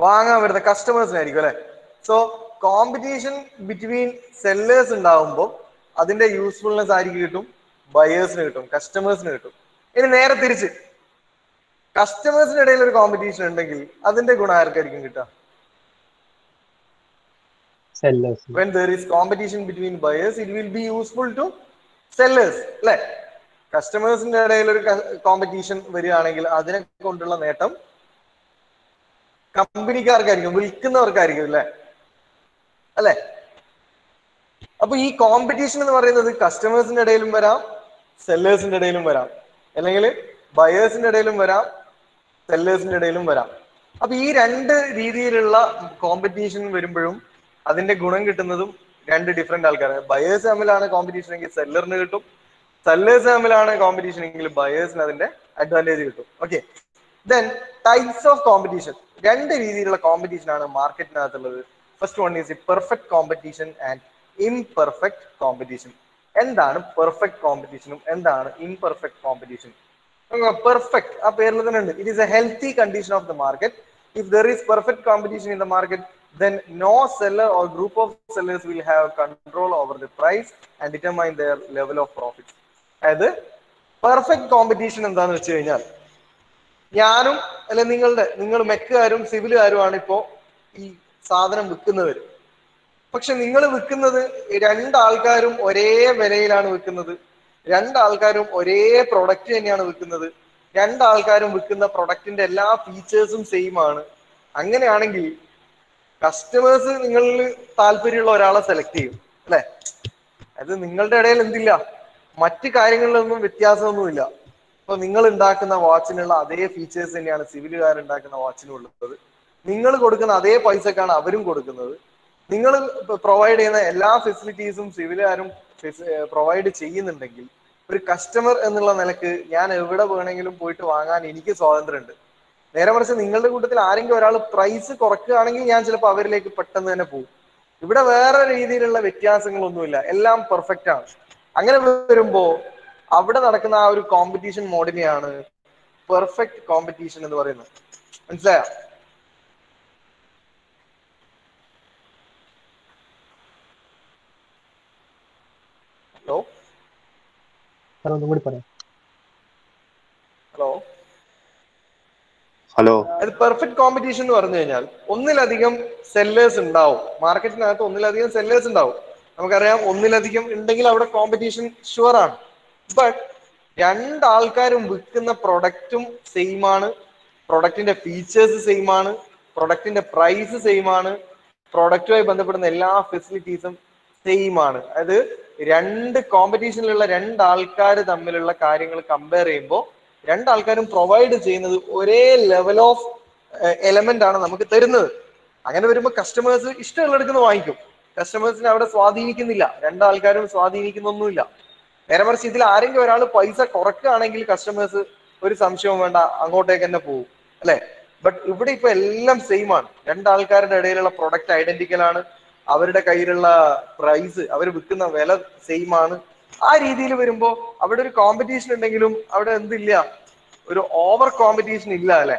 വാങ്ങാൻ വരുന്ന കസ്റ്റമേഴ്സിനായിരിക്കും അല്ലെ? സോ കോമ്പറ്റീഷൻ ബിറ്റ്വീൻ സെല്ലേഴ്സ് ഉണ്ടാവുമ്പോൾ അതിന്റെ യൂസ്ഫുൾനെസ് ആയിരിക്കും കിട്ടും ബയേഴ്സിന് കിട്ടും കസ്റ്റമേഴ്സിന് കിട്ടും. ഇനി നേരെ തിരിച്ച്. കസ്റ്റമേഴ്സിന് ഇടയിൽ ഒരു കോമ്പറ്റീഷൻ ഉണ്ടെങ്കിൽ അതിന്റെ ഗുണം ആർക്കായിരിക്കും കിട്ടുക? Sellers when there is competition between buyers it will be useful to sellers അല്ലെ? കസ്റ്റമേഴ്സിന്റെ ഇടയിൽ ഒരു കോമ്പറ്റീഷൻ വരികയാണെങ്കിൽ അതിനെ കൊണ്ടുള്ള നേട്ടം കമ്പനിക്കാർക്കായിരിക്കും വിൽക്കുന്നവർക്കായിരിക്കും അല്ലേ? അല്ലെ? അപ്പൊ ഈ കോമ്പറ്റീഷൻ എന്ന് പറയുന്നത് കസ്റ്റമേഴ്സിന്റെ ഇടയിലും വരാം സെല്ലേഴ്സിന്റെ ഇടയിലും വരാം. അല്ലെങ്കിൽ ബയേഴ്സിന്റെ ഇടയിലും വരാം സെല്ലേഴ്സിന്റെ ഇടയിലും വരാം. അപ്പൊ ഈ രണ്ട് രീതിയിലുള്ള കോമ്പറ്റീഷൻ വരുമ്പോഴും അതിന്റെ ഗുണം കിട്ടുന്നതും രണ്ട് ഡിഫറെന്റ് ആൾക്കാരാണ്. ബയേഴ്സ് തമ്മിലാണ് കോമ്പറ്റീഷൻ എങ്കിൽ സെല്ലറിന് കിട്ടും സെല്ലേഴ്സ് തമ്മിലാണ് കോമ്പറ്റീഷൻ എങ്കിൽ ബയേഴ്സിന് അതിന്റെ അഡ്വാന്റേജ് കിട്ടും. Okay then types of competition രണ്ട് രീതിയിലുള്ള കോമ്പറ്റീഷൻ ആണ് മാർക്കറ്റിനകത്തുള്ളത് first one is perfect competition and imperfect competition എന്താണ് പെർഫെക്റ്റ് കോമ്പറ്റീഷനും എന്താണ് ഇംപെർഫെക്റ്റ് കോമ്പറ്റീഷൻ പെർഫെക്റ്റ് ആ പേരിൽ തന്നെ ഉണ്ട്. It is a healthy condition of the market if there is perfect competition in the market then no seller or group of sellers will have control over the price and determine their level of profit. അതായത് perfect competition എന്താന്ന് വെച്ച് കഴിഞ്ഞാൽ ഞാനും അല്ലെ നിങ്ങളുടെ നിങ്ങൾ മെക്കുകാരും സിവിലുകാരുമാണ് ഇപ്പോ ഈ സാധനം വിൽക്കുന്നവർ പക്ഷെ നിങ്ങൾ വിൽക്കുന്നത് രണ്ടാൾക്കാരും ഒരേ വിലയിലാണ് വിൽക്കുന്നത്. രണ്ടാൾക്കാരും ഒരേ പ്രൊഡക്റ്റ് തന്നെയാണ് വിൽക്കുന്നത്. രണ്ടാൾക്കാരും വിൽക്കുന്ന പ്രൊഡക്റ്റിന്റെ എല്ലാ ഫീച്ചേഴ്സും സെയിം ആണ്. അങ്ങനെയാണെങ്കിൽ കസ്റ്റമേഴ്സ് നിങ്ങളിൽ താല്പര്യമുള്ള ഒരാളെ സെലക്ട് ചെയ്യും അല്ലെ? അത് നിങ്ങളുടെ ഇടയിൽ എന്തില്ല? മറ്റു കാര്യങ്ങളിലൊന്നും വ്യത്യാസമൊന്നുമില്ല. ഇപ്പൊ നിങ്ങൾ ഉണ്ടാക്കുന്ന വാച്ചിനുള്ള അതേ ഫീച്ചേഴ്സ് തന്നെയാണ് സിവിലുകാർ ഉണ്ടാക്കുന്ന വാച്ചിനും ഉള്ളത് നിങ്ങൾ കൊടുക്കുന്ന അതേ പൈസക്കാണ് അവരും കൊടുക്കുന്നത്. നിങ്ങൾ പ്രൊവൈഡ് ചെയ്യുന്ന എല്ലാ ഫെസിലിറ്റീസും സിവിലുകാരും പ്രൊവൈഡ് ചെയ്യുന്നുണ്ടെങ്കിൽ ഒരു കസ്റ്റമർ എന്നുള്ള നിലയ്ക്ക് ഞാൻ എവിടെ വേണമെങ്കിലും പോയിട്ട് വാങ്ങാൻ എനിക്ക് സ്വാതന്ത്ര്യമുണ്ട്. നേരെ മറിച്ച് നിങ്ങളുടെ കൂട്ടത്തിൽ ആരെങ്കിലും ഒരാൾ പ്രൈസ് കുറക്കുകയാണെങ്കിൽ ഞാൻ ചിലപ്പോൾ അവരിലേക്ക് പെട്ടെന്ന് തന്നെ പോകും. ഇവിടെ വേറെ രീതിയിലുള്ള വ്യത്യാസങ്ങളൊന്നുമില്ല. എല്ലാം പെർഫെക്റ്റ് ആണ്. അങ്ങനെ വരുമ്പോ അവിടെ നടക്കുന്ന ആ ഒരു കോമ്പറ്റീഷൻ മോഡിനെയാണ് പെർഫെക്റ്റ് കോമ്പറ്റീഷൻ എന്ന് പറയുന്നത്. മനസ്സിലായോ? ഹലോ? ഒന്നും കൂടി പറയാം. ഹലോ? ഹലോ? അത് പെർഫെക്റ്റ് കോമ്പറ്റീഷൻ എന്ന് പറഞ്ഞു കഴിഞ്ഞാൽ ഒന്നിലധികം സെല്ലേഴ്സ് ഉണ്ടാവും. മാർക്കറ്റിനകത്ത് ഒന്നിലധികം സെല്ലേഴ്സ് ഉണ്ടാവും. നമുക്കറിയാം ഒന്നിലധികം ഉണ്ടെങ്കിൽ അവിടെ കോമ്പറ്റീഷൻ ഷുവർ ആണ്. ബട്ട് രണ്ടാൾക്കാരും വിൽക്കുന്ന പ്രൊഡക്റ്റും സെയിം ആണ്. പ്രൊഡക്റ്റിന്റെ ഫീച്ചേഴ്സ് സെയിം ആണ്. പ്രൊഡക്റ്റിന്റെ പ്രൈസ് സെയിം ആണ്. പ്രൊഡക്റ്റുമായി ബന്ധപ്പെടുന്ന എല്ലാ ഫെസിലിറ്റീസും സെയിം ആണ്. അതായത് രണ്ട് കോമ്പറ്റീഷനിലുള്ള രണ്ടാൾക്കാർ തമ്മിലുള്ള കാര്യങ്ങൾ കമ്പയർ ചെയ്യുമ്പോൾ രണ്ടാൾക്കാരും പ്രൊവൈഡ് ചെയ്യുന്നത് ഒരേ ലെവൽ ഓഫ് എലമെന്റ് ആണ് നമുക്ക് തരുന്നത്. അങ്ങനെ വരുമ്പോൾ കസ്റ്റമേഴ്സ് ഇഷ്ടമുള്ളെടുക്കുന്ന വാങ്ങിക്കും. കസ്റ്റമേഴ്സിനെ അവിടെ സ്വാധീനിക്കുന്നില്ല. രണ്ടാൾക്കാരും സ്വാധീനിക്കുന്നൊന്നുമില്ല. നേരെ മറിച്ച് ഇതിൽ ആരെങ്കിലും ഒരാൾ പൈസ കുറക്കുകയാണെങ്കിൽ കസ്റ്റമേഴ്സ് ഒരു സംശയവും വേണ്ട അങ്ങോട്ടേക്ക് തന്നെ പോകും. അല്ലെ? ബട്ട് ഇവിടെ ഇപ്പൊ എല്ലാം സെയിം ആണ്. രണ്ടാൾക്കാരുടെ ഇടയിലുള്ള പ്രൊഡക്റ്റ് ഐഡന്റിക്കൽ ആണ്. അവരുടെ കയ്യിലുള്ള പ്രൈസ് അവർ വിൽക്കുന്ന വില സെയിം ആണ്. ആ രീതിയിൽ വരുമ്പോ അവിടെ ഒരു കോമ്പറ്റീഷൻ ഉണ്ടെങ്കിലും അവിടെ എന്തില്ല? ഒരു ഓവർ കോമ്പറ്റീഷൻ ഇല്ല അല്ലെ?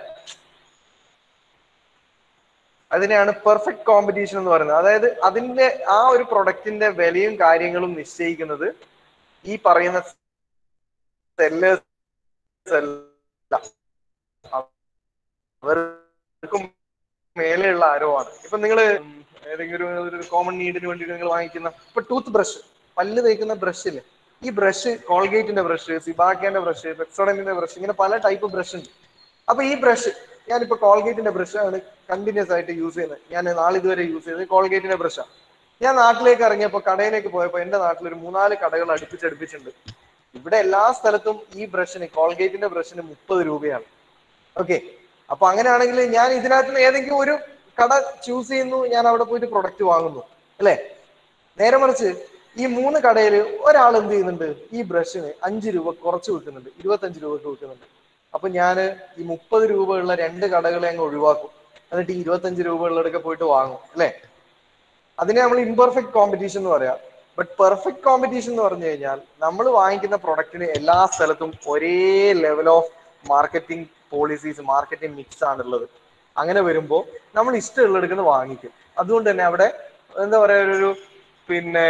അതിനെയാണ് പെർഫെക്റ്റ് കോമ്പറ്റീഷൻ എന്ന് പറയുന്നത്. അതായത് അതിന്റെ ആ ഒരു പ്രൊഡക്റ്റിന്റെ വിലയും കാര്യങ്ങളും നിശ്ചയിക്കുന്നത് ഈ പറയുന്ന സെല്ലേഴ്സ് അവർക്കും മേലെയുള്ള ആരോ ആണ് ഇപ്പൊ നിങ്ങൾ ഏതെങ്കിലും ഒരു കോമൺ നീഡിന് വേണ്ടി നിങ്ങൾ വാങ്ങിക്കുന്ന ഇപ്പൊ ടൂത്ത് ബ്രഷ് പല്ല് തേക്കുന്ന ബ്രഷിൽ ഈ ബ്രഷ് കോൾഗേറ്റിന്റെ ബ്രഷ് സിബാക്കേന്റെ ബ്രഷ് പെക്സോഡന്റിന്റെ ബ്രഷ് ഇങ്ങനെ പല ടൈപ്പ് ബ്രഷ് ഉണ്ട്. അപ്പൊ ഈ ബ്രഷ് ഞാനിപ്പോ കോൾഗേറ്റിന്റെ ബ്രഷ് ആണ് കണ്ടിന്യൂസ് ആയിട്ട് യൂസ് ചെയ്യുന്നത്. ഞാൻ നാളിതുവരെ യൂസ് ചെയ്തത് കോൾഗേറ്റിന്റെ ബ്രഷാണ് ഞാൻ നാട്ടിലേക്ക് ഇറങ്ങിയപ്പോ കടയിലേക്ക് പോയപ്പോ എന്റെ നാട്ടിൽ ഒരു മൂന്നാൽ കടകൾ അടുപ്പിച്ചടുപ്പിച്ചിട്ടുണ്ട്. ഇവിടെ എല്ലാ സ്ഥലത്തും ഈ ബ്രഷിന് കോൾഗേറ്റിന്റെ ബ്രഷിന് മുപ്പത് രൂപയാണ്. ഓക്കെ അപ്പൊ അങ്ങനെയാണെങ്കിൽ ഞാൻ ഇതിനകത്ത് ഏതെങ്കിലും ഒരു കട ചൂസ് ചെയ്യുന്നു ഞാൻ അവിടെ പോയിട്ട് പ്രൊഡക്റ്റ് വാങ്ങുന്നു. അല്ലേ? നേരെ മറിച്ച് ഈ മൂന്ന് കടയിൽ ഒരാൾ എന്ത് ചെയ്യുന്നുണ്ട്? ഈ ബ്രഷിന് അഞ്ച് രൂപ കുറച്ച് വിൽക്കുന്നുണ്ട്. ഇരുപത്തഞ്ച് രൂപക്ക് വിൽക്കുന്നുണ്ട്. അപ്പൊ ഞാൻ ഈ മുപ്പത് രൂപയുള്ള രണ്ട് കടകളെ അങ്ങ് ഒഴിവാക്കും. എന്നിട്ട് ഈ ഇരുപത്തഞ്ച് രൂപയുള്ളതൊക്കെ പോയിട്ട് വാങ്ങും അല്ലെ? അതിനെ നമ്മൾ ഇംപെർഫെക്റ്റ് കോമ്പറ്റീഷൻ എന്ന് പറയാം. ബട്ട് പെർഫെക്റ്റ് കോമ്പറ്റീഷൻ എന്ന് പറഞ്ഞു കഴിഞ്ഞാൽ നമ്മൾ വാങ്ങിക്കുന്ന പ്രൊഡക്റ്റിന് എല്ലാ സ്ഥലത്തും ഒരേ level of marketing policies marketing mix ആണുള്ളത്. അങ്ങനെ വരുമ്പോൾ നമ്മൾ ഇഷ്ടമുള്ള എടുക്കുന്ന വാങ്ങിക്കും. അതുകൊണ്ട് തന്നെ അവിടെ എന്താ പറയാ ഒരു പിന്നെ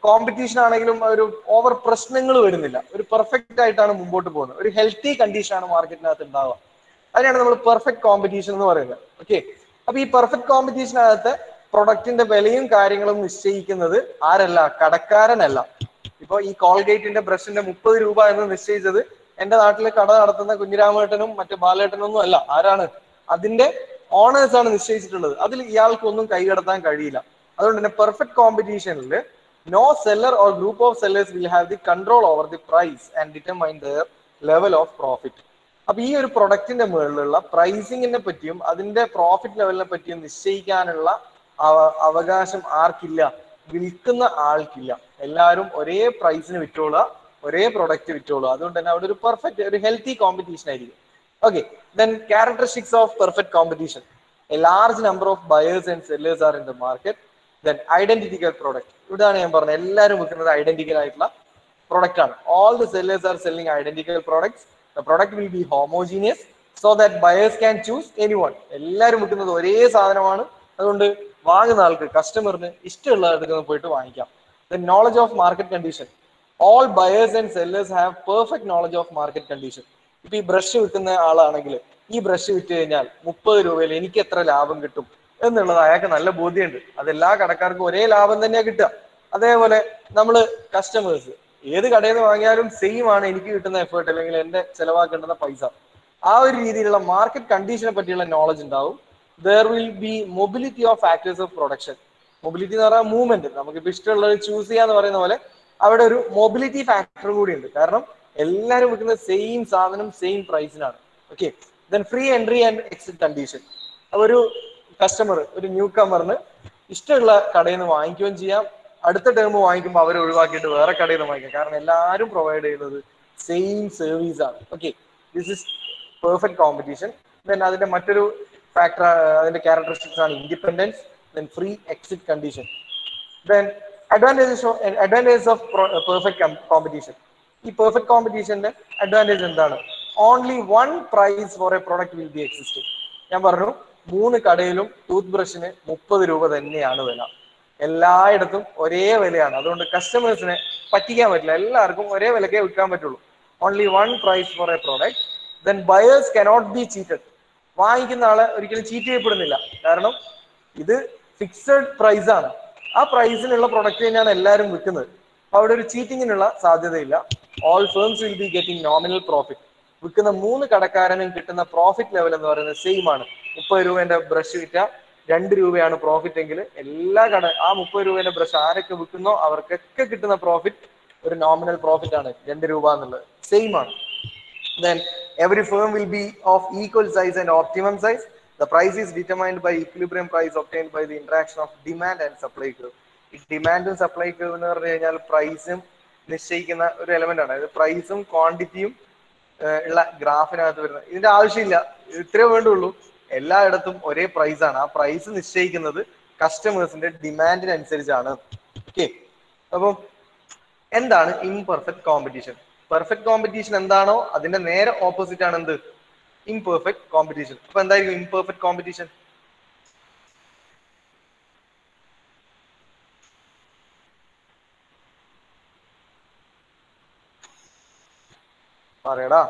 കോമ്പറ്റീഷൻ ആണെങ്കിലും ഒരു ഓവർ പ്രശ്നങ്ങൾ വരുന്നില്ല. ഒരു പെർഫെക്റ്റ് ആയിട്ടാണ് മുമ്പോട്ട് പോകുന്നത്. ഒരു ഹെൽത്തി കണ്ടീഷനാണ് മാർക്കറ്റിനകത്ത് ഉണ്ടാവുക. അതിനാണ് നമ്മൾ പെർഫെക്റ്റ് കോമ്പറ്റീഷൻ എന്ന് പറയുന്നത്. ഓക്കെ അപ്പൊ ഈ പെർഫെക്റ്റ് കോമ്പറ്റീഷനകത്ത് പ്രൊഡക്റ്റിന്റെ വിലയും കാര്യങ്ങളും നിശ്ചയിക്കുന്നത് ആരല്ല? കടക്കാരനല്ല. ഇപ്പൊ ഈ കോൾഗേറ്റിന്റെ ബ്രഷിന്റെ മുപ്പത് രൂപ എന്ന് നിശ്ചയിച്ചത് എന്റെ നാട്ടിൽ കട നടത്തുന്ന കുഞ്ഞിരാമേട്ടനും മറ്റു ബാലേട്ടനും ഒന്നും അല്ല. ആരാണ്? അതിന്റെ ഓണേഴ്സ് ആണ് നിശ്ചയിച്ചിട്ടുള്ളത്. അതിൽ ഇയാൾക്ക് ഒന്നും കൈകടത്താൻ കഴിയില്ല. അതുകൊണ്ട് തന്നെ പെർഫെക്റ്റ് കോമ്പറ്റീഷനിൽ no seller or group of sellers will have the control over the price and determine their level of profit. അപ്പൊ ഈ ഒരു പ്രൊഡക്റ്റിന്റെ മുകളിലുള്ള പ്രൈസിങ്ങിനെ പറ്റിയും അതിന്റെ പ്രോഫിറ്റ് ലെവലിനെ പറ്റിയും നിശ്ചയിക്കാനുള്ള അവ- അവകാശം ആർക്കില്ല? വിൽക്കുന്ന ആൾക്കില്ല. എല്ലാവരും ഒരേ പ്രൈസിന് വിറ്റോളുക ഒരേ പ്രൊഡക്റ്റ് വിറ്റോളുക. അതുകൊണ്ട് തന്നെ അവിടെ ഒരു പെർഫെക്റ്റ് ഒരു ഹെൽത്തി കോമ്പറ്റീഷൻ ആയിരിക്കും. Okay then characteristics of perfect competition a large number of buyers and sellers are in the market then identical product ഇവിടെയാണ് ഞാൻ പറഞ്ഞത് എല്ലാവരും വിൽക്കുന്നത് ഐഡന്റിക്കൽ ആയിട്ടുള്ള product ആണ് all the sellers are selling identical products the product will be homogeneous so that buyers can choose anyone എല്ലാവരും വിൽക്കുന്നത് ഒരേ സാധനമാണ് അതുകൊണ്ട് വാങ്ങുന്ന ആൾക്ക് കസ്റ്റമറിന് ഇഷ്ടമുള്ള എടുക്കുന്ന പോയിട്ട് വാങ്ങിക്കാം the knowledge of market condition all buyers and sellers have perfect knowledge of market condition ഇപ്പൊ ഈ ബ്രഷ് വിൽക്കുന്ന ആളാണെങ്കിൽ ഈ ബ്രഷ് വിറ്റ് കഴിഞ്ഞാൽ മുപ്പത് രൂപയിൽ എനിക്ക് എത്ര ലാഭം കിട്ടും എന്നുള്ളത്. അയാൾക്ക് നല്ല ബോധ്യമുണ്ട്. അത് എല്ലാ കടക്കാർക്കും ഒരേ ലാഭം തന്നെയാണ് കിട്ടുക. അതേപോലെ നമ്മൾ കസ്റ്റമേഴ്സ് ഏത് കടയിൽ നിന്ന് വാങ്ങിയാലും സെയിം ആണ് എനിക്ക് കിട്ടുന്ന എഫേർട്ട് അല്ലെങ്കിൽ എന്റെ ചെലവാക്കേണ്ടുന്ന പൈസ. ആ ഒരു രീതിയിലുള്ള മാർക്കറ്റ് കണ്ടീഷനെ പറ്റിയുള്ള നോളജ് ഉണ്ടാവും. There will be mobility of factors of production mobility എന്ന് പറഞ്ഞാൽ മൂവ്മെന്റ് നമുക്കിപ്പോ ഇഷ്ടമുള്ളത് ചൂസ് ചെയ്യാന്ന് പറയുന്ന പോലെ അവിടെ ഒരു മൊബിലിറ്റി ഫാക്ടർ കൂടി ഉണ്ട്. കാരണം എല്ലാവരും വിൽക്കുന്ന സെയിം സാധനം same പ്രൈസിനാണ് okay then free entry and exit condition ഒരു കസ്റ്റമർ ഒരു ന്യൂ കമറിന് ഇഷ്ടമുള്ള കടയിൽ നിന്ന് വാങ്ങിക്കുകയും ചെയ്യാം. അടുത്ത ടേം വാങ്ങിക്കുമ്പോൾ അവരെ ഒഴിവാക്കിയിട്ട് വേറെ കടയിൽ നിന്ന് വാങ്ങിക്കാം. കാരണം എല്ലാവരും പ്രൊവൈഡ് ചെയ്യുന്നത് സെയിം സർവീസ് ആണ്. Okay this is perfect competition then അതിന്റെ മറ്റൊരു ഫാക്ടർ അതിന്റെ ക്യാരക്ടറിസ്റ്റിക്സ് ആണ് independence then free exit condition then advantages advantages of perfect competition ഈ പെർഫെക്റ്റ് കോമ്പറ്റീഷന്റെ അഡ്വാന്റേജ് എന്താണ്? Only one price for a product will be existing ഞാൻ പറഞ്ഞു മൂന്ന് കടയിലും ടൂത്ത് ബ്രഷിന് മുപ്പത് രൂപ തന്നെയാണ് വില. എല്ലായിടത്തും ഒരേ വിലയാണ്. അതുകൊണ്ട് കസ്റ്റമേഴ്സിനെ പറ്റിക്കാൻ പറ്റില്ല. എല്ലാവർക്കും ഒരേ വിലക്കേ വിൽക്കാൻ പറ്റുള്ളൂ. Only one price for a product then buyers cannot be cheated വാങ്ങിക്കുന്ന ആളെ ഒരിക്കലും ചീറ്റ് ചെയ്യപ്പെടുന്നില്ല. കാരണം ഇത് ഫിക്സഡ് പ്രൈസ് ആണ്. ആ പ്രൈസിനുള്ള പ്രൊഡക്റ്റ് തന്നെയാണ് എല്ലാവരും വിൽക്കുന്നത്. അവിടെ ഒരു ചീറ്റിങ്ങിനുള്ള സാധ്യതയില്ല. All firms will be getting nominal profit വിൽക്കുന്ന മൂന്ന് കടക്കാരനും കിട്ടുന്ന പ്രോഫിറ്റ് ലെവൽ എന്ന് പറയുന്നത് സെയിം ആണ് മുപ്പത് രൂപേന്റെ ബ്രഷ് വിറ്റ രണ്ട് രൂപയാണ് പ്രോഫിറ്റ് എങ്കിൽ എല്ലാ കട ആ മുപ്പത് രൂപേന്റെ ബ്രഷ് ആരൊക്കെ വിൽക്കുന്നോ അവർക്കൊക്കെ കിട്ടുന്ന പ്രോഫിറ്റ് ഒരു നോമിനൽ പ്രോഫിറ്റ് ആണ് രണ്ട് രൂപ എന്നുള്ളത് സെയിം ആണ് then every firm will be of equal size and optimum size. The price is determined by equilibrium price obtained by the interaction of demand and supply curve. ഈ ഡിമാൻഡും supply curve എന്ന് പറഞ്ഞു കഴിഞ്ഞാൽ പ്രൈസും നിശ്ചയിക്കുന്ന ഒരു എലമെന്റ് ആണ് അതായത് പ്രൈസും ക്വാണ്ടിറ്റിയും ഉള്ള ഗ്രാഫിനകത്ത് വരുന്നത് ഇതിന്റെ ആവശ്യമില്ല. ഇത്രേ വേണ്ടുള്ളൂ. എല്ലായിടത്തും ഒരേ പ്രൈസ് ആണ്. ആ പ്രൈസ് നിശ്ചയിക്കുന്നത് കസ്റ്റമേഴ്സിന്റെ ഡിമാൻഡിനനുസരിച്ചാണ് ഓക്കെ അപ്പം എന്താണ് ഇംപെർഫെക്റ്റ് കോമ്പറ്റീഷൻ പെർഫെക്റ്റ് കോമ്പറ്റീഷൻ എന്താണോ അതിന്റെ നേരെ ഓപ്പോസിറ്റ് ആണ് എന്ത്? ഇംപെർഫെക്റ്റ് കോമ്പറ്റീഷൻ അപ്പൊ എന്തായിരിക്കും ഇംപെർഫെക്റ്റ് കോമ്പറ്റീഷൻ പറയടാ.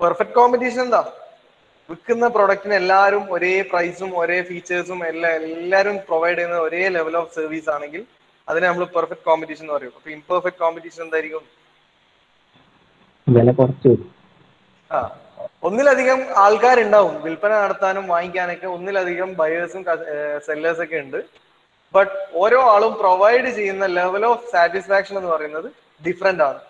പെർഫെക്റ്റ് കോമ്പറ്റീഷൻ എന്താ? വിൽക്കുന്ന പ്രൊഡക്റ്റിന് എല്ലാവരും ഒരേ പ്രൈസും ഒരേ ഫീച്ചേഴ്സും എല്ലാം എല്ലാവരും പ്രൊവൈഡ് ചെയ്യുന്ന ഒരേ ലെവൽ ഓഫ് സർവീസ് ആണെങ്കിൽ അതിനെ നമ്മൾ പെർഫെക്റ്റ് കോമ്പറ്റീഷൻ എന്ന് പറയും. അപ്പൊ ഇംപെർഫെക്റ്റ് കോമ്പറ്റീഷൻ എന്തായിരിക്കും? വില കുറച്ച് ആ. ഒന്നിലധികം ആൾക്കാരുണ്ടാവും. വിൽപ്പന നടത്താനും വാങ്ങിക്കാനൊക്കെ ഒന്നിലധികം ബയേഴ്സും സെല്ലേഴ്സ് ഒക്കെ ഉണ്ട്. ബട്ട് ഓരോ ആളും പ്രൊവൈഡ് ചെയ്യുന്ന ലെവൽ ഓഫ് സാറ്റിസ്ഫാക്ഷൻ എന്ന് പറയുന്നത് ഡിഫറെന്റ് ആണ്.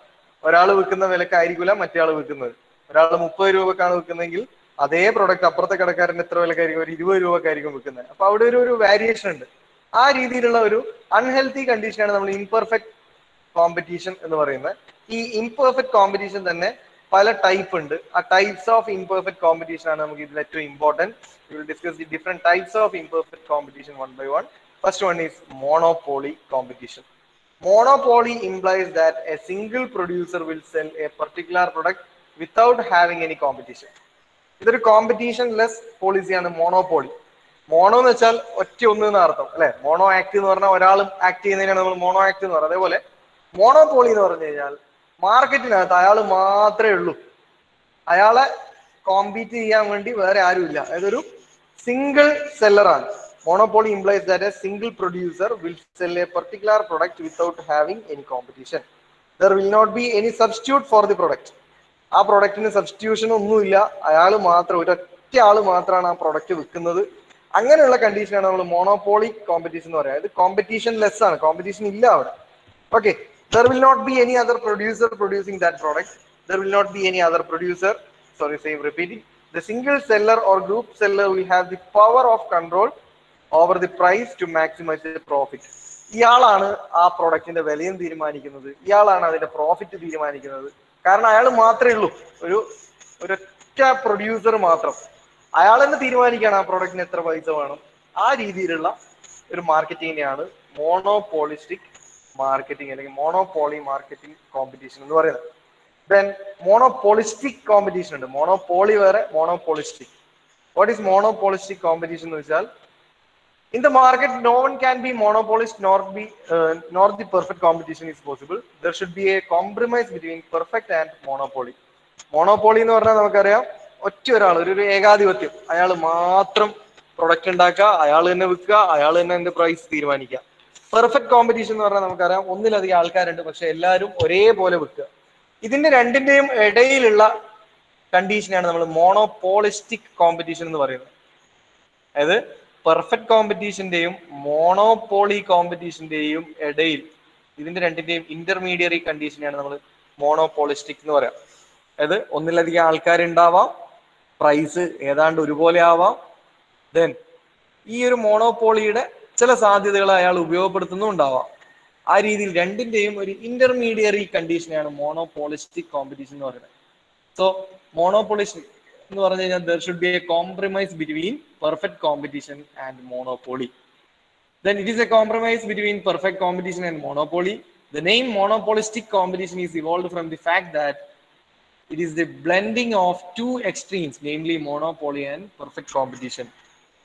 ഒരാൾ വിൽക്കുന്ന വിലക്കായിരിക്കില്ല മറ്റേ ആൾ വിൽക്കുന്നത്. ഒരാൾ മുപ്പത് രൂപക്കാണ് വിൽക്കുന്നതെങ്കിൽ അതേ പ്രൊഡക്റ്റ് അപ്പുറത്തെ കടക്കാരൻ എത്ര വിലക്കായിരിക്കും? ഒരു ഇരുപത് രൂപക്കായിരിക്കും വിൽക്കുന്നത്. അപ്പൊ അവിടെ ഒരു ഒരു വേരിയേഷൻ ഉണ്ട്. ആ രീതിയിലുള്ള ഒരു അൺഹെൽത്തി കണ്ടീഷനാണ് നമ്മൾ ഇംപെർഫെക്റ്റ് കോമ്പറ്റീഷൻ എന്ന് പറയുന്നത്. ഈ ഇംപെർഫെക്റ്റ് കോമ്പറ്റീഷൻ തന്നെ പല ടൈപ്പ് ഉണ്ട്. ആ ടൈപ്സ് ഓഫ് ഇംപെർഫെക്റ്റ് കോമ്പറ്റീഷൻ ആണ് നമുക്ക് ഇതിൽ ഏറ്റവും important will discuss the different types of imperfect competition one by one first one is monopoly competition monopoly implies that a single producer will sell a particular product without having any competition. ഇതൊരു competition less പോളിസിയാണ് monopoly mono എന്ന് വെച്ചാൽ ഒറ്റ ഒന്ന് എന്ന അർത്ഥം അല്ലെ? Mono act എന്ന് പറഞ്ഞാൽ ഒരാളും ആക്ട് ചെയ്യുന്നതിനാണ് നമ്മൾ മോണോ ആക്ട് എന്ന് പറയുന്നത്. അതേപോലെ മോണോപോളി എന്ന് പറഞ്ഞു കഴിഞ്ഞാൽ മാർക്കറ്റിനകത്ത് അയാൾ മാത്രമേ ഉള്ളൂ. അയാളെ കോമ്പീറ്റ് ചെയ്യാൻ വേണ്ടി വേറെ ആരുമില്ല. അതായത് ഒരു single സെല്ലറാണ് monopoly implies that a single producer will sell a particular product without having any competition there will not be any substitute for the product ആ പ്രൊഡക്റ്റിന് സബ്സ്റ്റിറ്റ്യൂഷൻ ഒന്നുമില്ല. അയാൾ മാത്രം ഒരൊറ്റ ആൾ മാത്രമാണ് ആ പ്രൊഡക്റ്റ് വിൽക്കുന്നത്. അങ്ങനെയുള്ള കണ്ടീഷനാണ് നമ്മൾ മോണോപോളി കോമ്പറ്റീഷൻ എന്ന് പറയുന്നത് കോമ്പറ്റീഷൻ ലെസ് ആണ്. കോമ്പറ്റീഷൻ ഇല്ല അവിടെ. Okay there will not be any other producer producing that product there will not be any other producer sorry same repeating the single seller or group seller will have the power of control over the price to maximize the profit ഇയാളാണ് ആ പ്രൊഡക്റ്റിന്റെ വിലയും തീരുമാനിക്കുന്നത്. ഇയാളാണ് അതിന്റെ profit തീരുമാനിക്കുന്നത്. കാരണം അയാൾ മാത്രമേ ഉള്ളൂ. ഒരു ഒരൊറ്റ പ്രൊഡ്യൂസർ മാത്രം. അയാൾ തന്നെ തീരുമാനിക്കുകയാണ് ആ പ്രൊഡക്റ്റിന് എത്ര പൈസ വേണം. ആ രീതിയിലുള്ള ഒരു മാർക്കറ്റിങ്ങിനെയാണ് മോണോപോളിസ്റ്റിക് മാർക്കറ്റിംഗ് അല്ലെങ്കിൽ മോണോപോളി മാർക്കറ്റിംഗ് കോമ്പറ്റീഷൻ എന്ന് പറയുന്നത്. ദെൻ മോണോപോളിസ്റ്റിക് കോമ്പറ്റീഷൻ ഉണ്ട്. മോണോപോളി വേറെ monopolistic what is monopolistic competition എന്ന് വെച്ചാൽ in the market no one can be monopolist nor be uh, nor the perfect competition is possible. There should be a compromise between perfect and monopoly. Monopoly എന്ന് പറഞ്ഞാൽ നമുക്കറിയാം ഒറ്റ ഒരാൾ ഒരു ഏകാധിപത്യം. അയാൾ മാത്രം പ്രൊഡക്റ്റ് ഉണ്ടാക്കുക അയാൾ തന്നെ വിൽക്കുക അയാൾ തന്നെ അതിന്റെ പ്രൈസ് തീരുമാനിക്കുക. പെർഫെക്റ്റ് കോമ്പറ്റീഷൻ എന്ന് പറഞ്ഞാൽ നമുക്കറിയാം ഒന്നിലധികം ആൾക്കാരുണ്ട് പക്ഷെ എല്ലാവരും ഒരേപോലെ വിൽക്കുക. ഇതിന്റെ രണ്ടിന്റെയും ഇടയിലുള്ള കണ്ടീഷനാണ് നമ്മൾ മോണോപോളിസ്റ്റിക് കോമ്പറ്റീഷൻ എന്ന് പറയുന്നത്. അതായത് പെർഫെക്റ്റ് കോമ്പറ്റീഷന്റെയും മോണോപോളി കോമ്പറ്റീഷന്റെയും ഇടയിൽ ഇതിന്റെ രണ്ടിന്റെയും ഇന്റർമീഡിയറി കണ്ടീഷനെയാണ് നമ്മൾ മോണോപോളിസ്റ്റിക് എന്ന് പറയാം. അതായത് ഒന്നിലധികം ആൾക്കാർ ഉണ്ടാവാം പ്രൈസ് ഏതാണ്ട് ഒരുപോലെ ആവാം. ദെൻ ഈ ഒരു മോണോപോളിയുടെ ചില സാധ്യതകൾ അയാൾ ഉപയോഗപ്പെടുത്തുന്നുണ്ടാവാം ആ രീതിയിൽ രണ്ടിന്റെയും ഒരു ഇന്റർമീഡിയറി കണ്ടീഷനെയാണ് മോണോപോളിസ്റ്റിക് കോമ്പറ്റീഷൻ എന്ന് പറയുന്നത്. സോ മോണോപോളിസ്റ്റിക് എന്ന് പറഞ്ഞു കഴിഞ്ഞാൽ there should be a compromise between perfect competition and monopoly then it is a compromise between perfect competition and monopoly. The name monopolistic competition is evolved from the fact that it is the blending of two extremes, namely monopoly and perfect competition.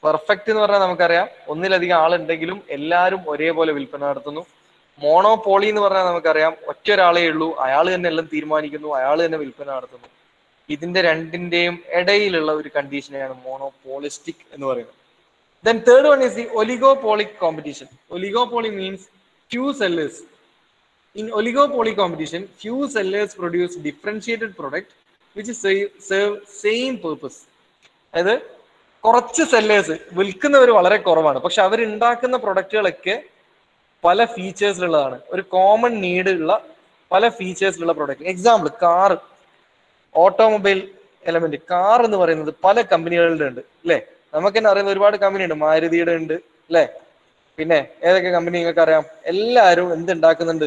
Perfect എന്ന് പറഞ്ഞാൽ നമുക്കറിയാം ഒന്നിലധികം ആളുണ്ടെങ്കിലും എല്ലാവരും ഒരേപോലെ വിൽപ്പന നടത്തുന്നു monopoly എന്ന് പറഞ്ഞാൽ നമുക്കറിയാം ഒറ്റ ഒരാളേ ഉള്ളൂ അയാൾ തന്നെ എല്ലാം തീരുമാനിക്കുന്നു അയാൾ തന്നെ വിൽപ്പന നടത്തുന്നു ഇതിന്റെ രണ്ടിന്റെയും ഇടയിലുള്ള ഒരു കണ്ടീഷനെയാണ് മോണോപോളിസ്റ്റിക് എന്ന് പറയുന്നത്. Then third one is the oligopolic competition oligopoly means few sellers in oligopoly competition few sellers produce differentiated product which save same purpose അതായത് കുറച്ച് സെല്ലേഴ്സ് വിൽക്കുന്നവർ വളരെ കുറവാണ്. പക്ഷെ അവർ അവരുണ്ടാക്കുന്ന പ്രൊഡക്റ്റുകളൊക്കെ പല ഫീച്ചേഴ്സിലുള്ളതാണ് ഒരു കോമൺ നീഡ് ഉള്ള പല ഫീച്ചേഴ്സിലുള്ള product example car automobile element car എന്ന് പറയുന്നത് പല കമ്പനികളുടെ ഉണ്ട് അല്ലേ? നമുക്ക് തന്നെ അറിയുന്ന ഒരുപാട് കമ്പനി ഉണ്ട് മാരുതിയുടെ ഉണ്ട് അല്ലേ? പിന്നെ ഏതൊക്കെ കമ്പനി നിങ്ങൾക്ക് അറിയാം? എല്ലാവരും എന്ത് ഉണ്ടാക്കുന്നുണ്ട്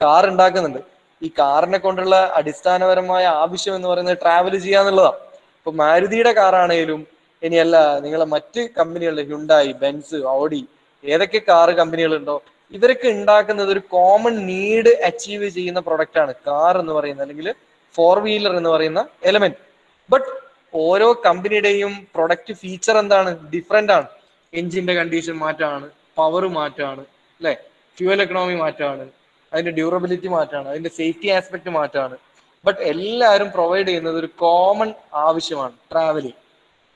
കാർ ഉണ്ടാക്കുന്നുണ്ട്. ഈ കാറിനെ കൊണ്ടുള്ള അടിസ്ഥാനപരമായ ആവശ്യം എന്ന് പറയുന്നത് ട്രാവൽ ചെയ്യാന്നുള്ളതാണ് ഇപ്പൊ മാരുതിയുടെ കാറാണേലും ഇനിയല്ല നിങ്ങളെ മറ്റ് കമ്പനികളുടെ ഹ്യുണ്ടായി ബെൻസ് ഓഡി ഏതൊക്കെ കാർ കമ്പനികളുണ്ടോ ഇവരൊക്കെ ഉണ്ടാക്കുന്നത് ഒരു കോമൺ നീഡ് അച്ചീവ് ചെയ്യുന്ന പ്രൊഡക്റ്റ് ആണ്. കാർ എന്ന് പറയുന്നത്. അല്ലെങ്കിൽ ഫോർ വീലർ എന്ന് പറയുന്ന എലമെന്റ് ബട്ട് ഓരോ കമ്പനിയുടെയും പ്രൊഡക്റ്റ് ഫീച്ചർ എന്താണ്? ഡിഫറെന്റ് ആണ്. എഞ്ചിന്റെ കണ്ടീഷൻ മാറ്റാണ് പവർ മാറ്റാണ് അല്ലെ? ഫ്യൂവൽ എക്കണോമി മാറ്റാണ് അതിന്റെ ഡ്യൂറബിലിറ്റി മാറ്റാണ് അതിന്റെ സേഫ്റ്റി ആസ്പെക്ട് മാറ്റാണ്. ബട്ട് എല്ലാവരും പ്രൊവൈഡ് ചെയ്യുന്നത് ഒരു കോമൺ ആവശ്യമാണ് ട്രാവലിംഗ്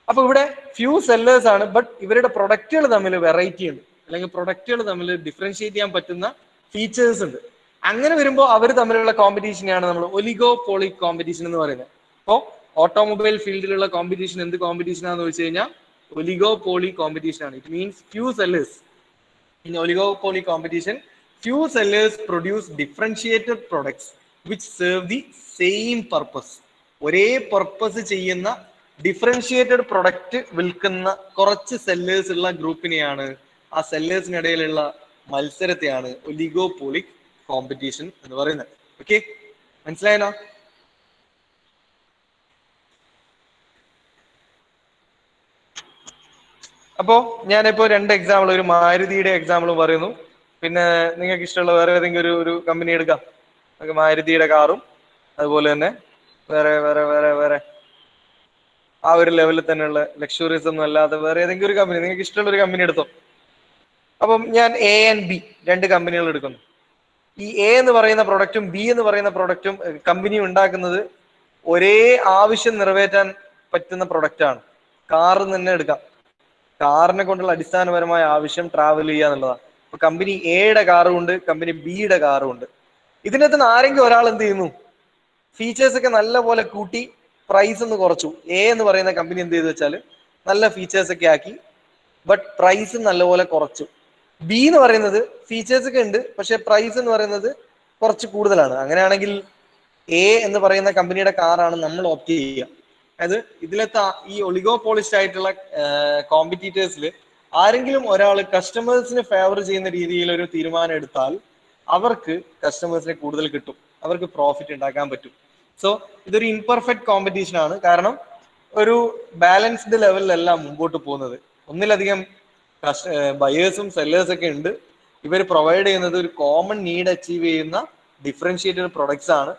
അപ്പൊ ഇവിടെ ഫ്യൂ സെല്ലേഴ്സ് ആണ് ബട്ട് ഇവരുടെ പ്രൊഡക്റ്റുകൾ തമ്മിൽ വെറൈറ്റി ഉണ്ട്. അല്ലെങ്കിൽ പ്രൊഡക്റ്റുകൾ തമ്മിൽ ഡിഫറൻഷിയേറ്റ് ചെയ്യാൻ പറ്റുന്ന ഫീച്ചേഴ്സ് ഉണ്ട്. അങ്ങനെ വരുമ്പോൾ അവർ തമ്മിലുള്ള കോമ്പറ്റീഷനെയാണ് നമ്മൾ ഒലിഗോ പോളി കോമ്പറ്റീഷൻ എന്ന് പറയുന്നത്. അപ്പോൾ ഓട്ടോമൊബൈൽ ഫീൽഡിലുള്ള കോമ്പറ്റീഷൻ എന്ത് കോമ്പറ്റീഷൻ ആണെന്ന് വെച്ച് കഴിഞ്ഞാൽ ഒലിഗോ പോളി കോമ്പറ്റീഷൻ ആണ്. It means few sellers in oligopoly competition few sellers produce differentiated products which serve the same purpose ഒരേ പർപ്പസ് ചെയ്യുന്ന ഡിഫറൻഷിയേറ്റഡ് പ്രൊഡക്റ്റ് വിൽക്കുന്ന കുറച്ച് സെല്ലേഴ്സ് ഉള്ള ഗ്രൂപ്പിനെയാണ് ആ സെല്ലേഴ്സിനിടയിലുള്ള മത്സരത്തെയാണ് ഒലിഗോപോളിക് കോമ്പറ്റീഷൻ എന്ന് പറയുന്നത്. ഓക്കെ മനസ്സിലായല്ലോ? അപ്പോ ഞാനിപ്പോ രണ്ട് എക്സാമ്പിൾ ഒരു മാരുതിയുടെ എക്സാമ്പിൾ പറയുന്നു. പിന്നെ നിങ്ങൾക്ക് ഇഷ്ടമുള്ള വേറെ ഏതെങ്കിലും ഒരു ഒരു കമ്പനി എടുക്കാം. നമുക്ക് മാരുതിയുടെ കാറും അതുപോലെ തന്നെ വേറെ വേറെ വേറെ വേറെ. ആ ഒരു ലെവലിൽ തന്നെയുള്ള ലക്ഷറീസ് ഒന്നും അല്ലാതെ വേറെ ഏതെങ്കിലും ഒരു കമ്പനി നിങ്ങൾക്ക് ഇഷ്ടമുള്ള ഒരു കമ്പനി എടുത്തോ? അപ്പം ഞാൻ എ ആൻഡ് ബി രണ്ട് കമ്പനികൾ എടുക്കുന്നു. ഈ എ എന്ന് പറയുന്ന പ്രൊഡക്റ്റും ബി എന്ന് പറയുന്ന പ്രൊഡക്റ്റും കമ്പനി ഉണ്ടാക്കുന്നത് ഒരേ ആവശ്യം നിറവേറ്റാൻ പറ്റുന്ന പ്രൊഡക്റ്റാണ് കാറ് തന്നെ എടുക്കാം. കാറിനെ കൊണ്ടുള്ള അടിസ്ഥാനപരമായ ആവശ്യം ട്രാവൽ ചെയ്യുക എന്നുള്ളതാണ്. ഇപ്പൊ കമ്പനി എയുടെ കാറും ഉണ്ട് കമ്പനി ബിയുടെ കാറും ഉണ്ട്. ഇതിനകത്ത് നിന്ന് ആരെങ്കിലും ഒരാൾ എന്ത് ചെയ്യുന്നു? ഫീച്ചേഴ്സ് ഒക്കെ നല്ല പോലെ കൂട്ടി പ്രൈസ് ഒന്ന് കുറച്ചു. എ എന്ന് പറയുന്ന കമ്പനി എന്ത് ചെയ്തു വെച്ചാൽ നല്ല ഫീച്ചേഴ്സ് ഒക്കെ ആക്കി ബട്ട് പ്രൈസ് നല്ലപോലെ കുറച്ചു. ബി എന്ന് പറയുന്നത് ഫീച്ചേഴ്സ് ഒക്കെ ഉണ്ട് പക്ഷെ പ്രൈസ് എന്ന് പറയുന്നത് കുറച്ച് കൂടുതലാണ്. അങ്ങനെയാണെങ്കിൽ എ എന്ന് പറയുന്ന കമ്പനിയുടെ കാറാണ് നമ്മൾ ഓപ്റ്റ് ചെയ്യുക. അതായത് ഇതിലത്തെ ഈ ഒളിഗോപോളിസ്റ്റ് ആയിട്ടുള്ള കോമ്പറ്റീറ്റേഴ്സിൽ ആരെങ്കിലും ഒരാൾ കസ്റ്റമേഴ്സിന് ഫേവർ ചെയ്യുന്ന രീതിയിൽ ഒരു തീരുമാനം എടുത്താൽ അവർക്ക് കസ്റ്റമേഴ്സിനെ കൂടുതൽ കിട്ടും. അവർക്ക് പ്രോഫിറ്റ് ഉണ്ടാക്കാൻ പറ്റും. സോ ഇതൊരു ഇംപെർഫെക്റ്റ് കോമ്പറ്റീഷൻ ആണ്. കാരണം ഒരു ബാലൻസ്ഡ് ലെവലിലല്ല മുമ്പോട്ട് പോകുന്നത്. ഒന്നിലധികം ബയേഴ്സും സെല്ലേഴ്സും ഒക്കെ ഉണ്ട്. ഇവർ പ്രൊവൈഡ് ചെയ്യുന്നത് ഒരു കോമൺ നീഡ് അച്ചീവ് ചെയ്യുന്ന ഡിഫറൻഷിയേറ്റഡ് പ്രൊഡക്ട്സ് ആണ്.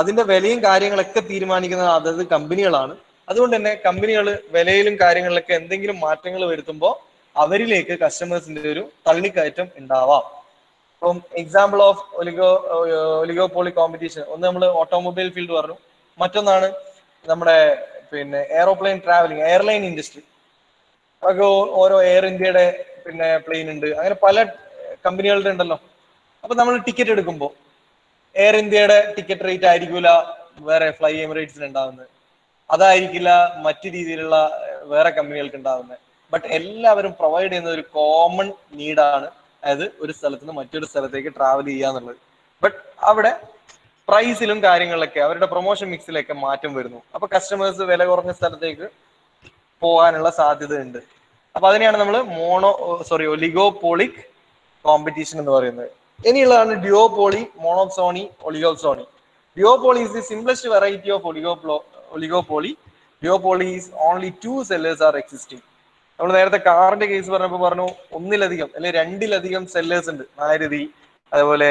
അതിന്റെ വിലയും കാര്യങ്ങളൊക്കെ തീരുമാനിക്കുന്നത് അതത് കമ്പനികളാണ് അതുകൊണ്ട് തന്നെ കമ്പനികൾ വിലയിലും കാര്യങ്ങളിലൊക്കെ എന്തെങ്കിലും മാറ്റങ്ങൾ വരുത്തുമ്പോൾ അവരിലേക്ക് കസ്റ്റമേഴ്സിന്റെ ഒരു തള്ളിക്കയറ്റം ഉണ്ടാവാം. ഇപ്പം example of oligo oligopoly competition ഒന്ന് നമ്മൾ ഓട്ടോമൊബൈൽ ഫീൽഡ് പറഞ്ഞു. മറ്റൊന്നാണ് നമ്മുടെ പിന്നെ എയറോപ്ലെയിൻ ട്രാവലിംഗ് എയർലൈൻ ഇൻഡസ്ട്രി അതൊക്കെ ഓരോ എയർ ഇന്ത്യയുടെ പിന്നെ പ്ലെയിൻ ഉണ്ട്. അങ്ങനെ പല കമ്പനികളുടെ ഉണ്ടല്ലോ. അപ്പൊ നമ്മൾ ടിക്കറ്റ് എടുക്കുമ്പോൾ എയർ ഇന്ത്യയുടെ ടിക്കറ്റ് റേറ്റ് ആയിരിക്കില്ല വേറെ ഫ്ലൈ എമിറേറ്റ്സിന് ഉണ്ടാവുന്നത്. അതായിരിക്കില്ല മറ്റു രീതിയിലുള്ള വേറെ കമ്പനികൾക്ക് ഉണ്ടാവുന്നത്. ബട്ട് എല്ലാവരും പ്രൊവൈഡ് ചെയ്യുന്ന ഒരു കോമൺ നീഡാണ് അതായത് ഒരു സ്ഥലത്ത് നിന്ന് മറ്റൊരു സ്ഥലത്തേക്ക് ട്രാവൽ ചെയ്യുക എന്നുള്ളത്. ബട്ട് അവിടെ പ്രൈസിലും കാര്യങ്ങളിലൊക്കെ അവരുടെ പ്രൊമോഷൻ മിക്സിലൊക്കെ മാറ്റം വരുന്നു. അപ്പൊ കസ്റ്റമേഴ്സ് വില കുറഞ്ഞ സ്ഥലത്തേക്ക് പോകാനുള്ള സാധ്യതയുണ്ട്. അപ്പൊ അതിനെയാണ് നമ്മൾ മോണോ സോറി ഒലിഗോപോളിക് കോമ്പറ്റീഷൻ എന്ന് പറയുന്നത്. ഇനിയുള്ളതാണ് duopoly monopsony oligopsony. Duopoly is the simplest variety of ഒലിഗോപ്ലോ oligopoly. Duopoly is only two sellers are existing നമ്മൾ നേരത്തെ കാറിന്റെ കേസ് പറഞ്ഞപ്പോൾ പറഞ്ഞു ഒന്നിലധികം അല്ലെ രണ്ടിലധികം സെല്ലേഴ്സ് ഉണ്ട്. മാരുതി അതുപോലെ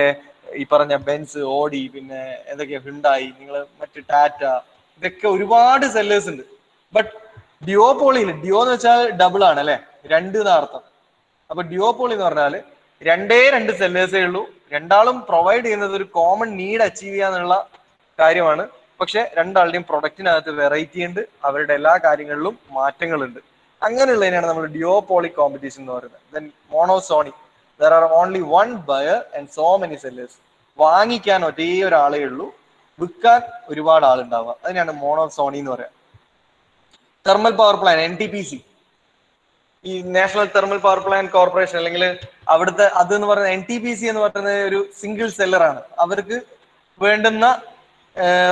ഈ പറഞ്ഞ ബെൻസ് ഓഡി പിന്നെ എന്തൊക്കെയാ ഹുണ്ടായി നിങ്ങൾ മറ്റ് ടാറ്റ ഇതൊക്കെ ഒരുപാട് സെല്ലേഴ്സ് ഉണ്ട്. ബട്ട് ഡിയോപോളിയിൽ ഡിയോ എന്ന് വെച്ചാൽ ഡബിൾ ആണ് അല്ലെ? രണ്ട് എന്ന അർത്ഥം. അപ്പൊ ഡിയോപോളി എന്ന് പറഞ്ഞാൽ രണ്ടേ രണ്ട് സെല്ലേഴ്സേ ഉള്ളൂ. രണ്ടാളും പ്രൊവൈഡ് ചെയ്യുന്നത് ഒരു കോമൺ നീഡ് അച്ചീവ് ചെയ്യാന്നുള്ള കാര്യമാണ്. പക്ഷെ രണ്ടാളുടെയും പ്രൊഡക്റ്റിനകത്ത് വെറൈറ്റി ഉണ്ട്. അവരുടെ എല്ലാ കാര്യങ്ങളിലും മാറ്റങ്ങളുണ്ട്. അങ്ങനെയുള്ളതിനാണ് നമ്മൾ ഡിയോപോളി കോമ്പറ്റീഷൻ എന്ന് പറയുന്നത്. Then monopsony there are only one buyer and so many sellers വാങ്ങിക്കാൻ ഒരേ ഒരാളേ ഉള്ളൂ. വിൽക്കാൻ ഒരുപാട് ആളുണ്ടാവുക. അതിനാണ് മോണോസോണി എന്ന് പറയുക thermal power plant N T P C ഈ national thermal power plant corporation അല്ലെങ്കിൽ അവിടുത്തെ അത് എന്ന് പറയുന്നത് എൻ ടി പി സി എന്ന് പറയുന്നത് ഒരു സിംഗിൾ സെല്ലറാണ് അവർക്ക് വേണ്ടുന്ന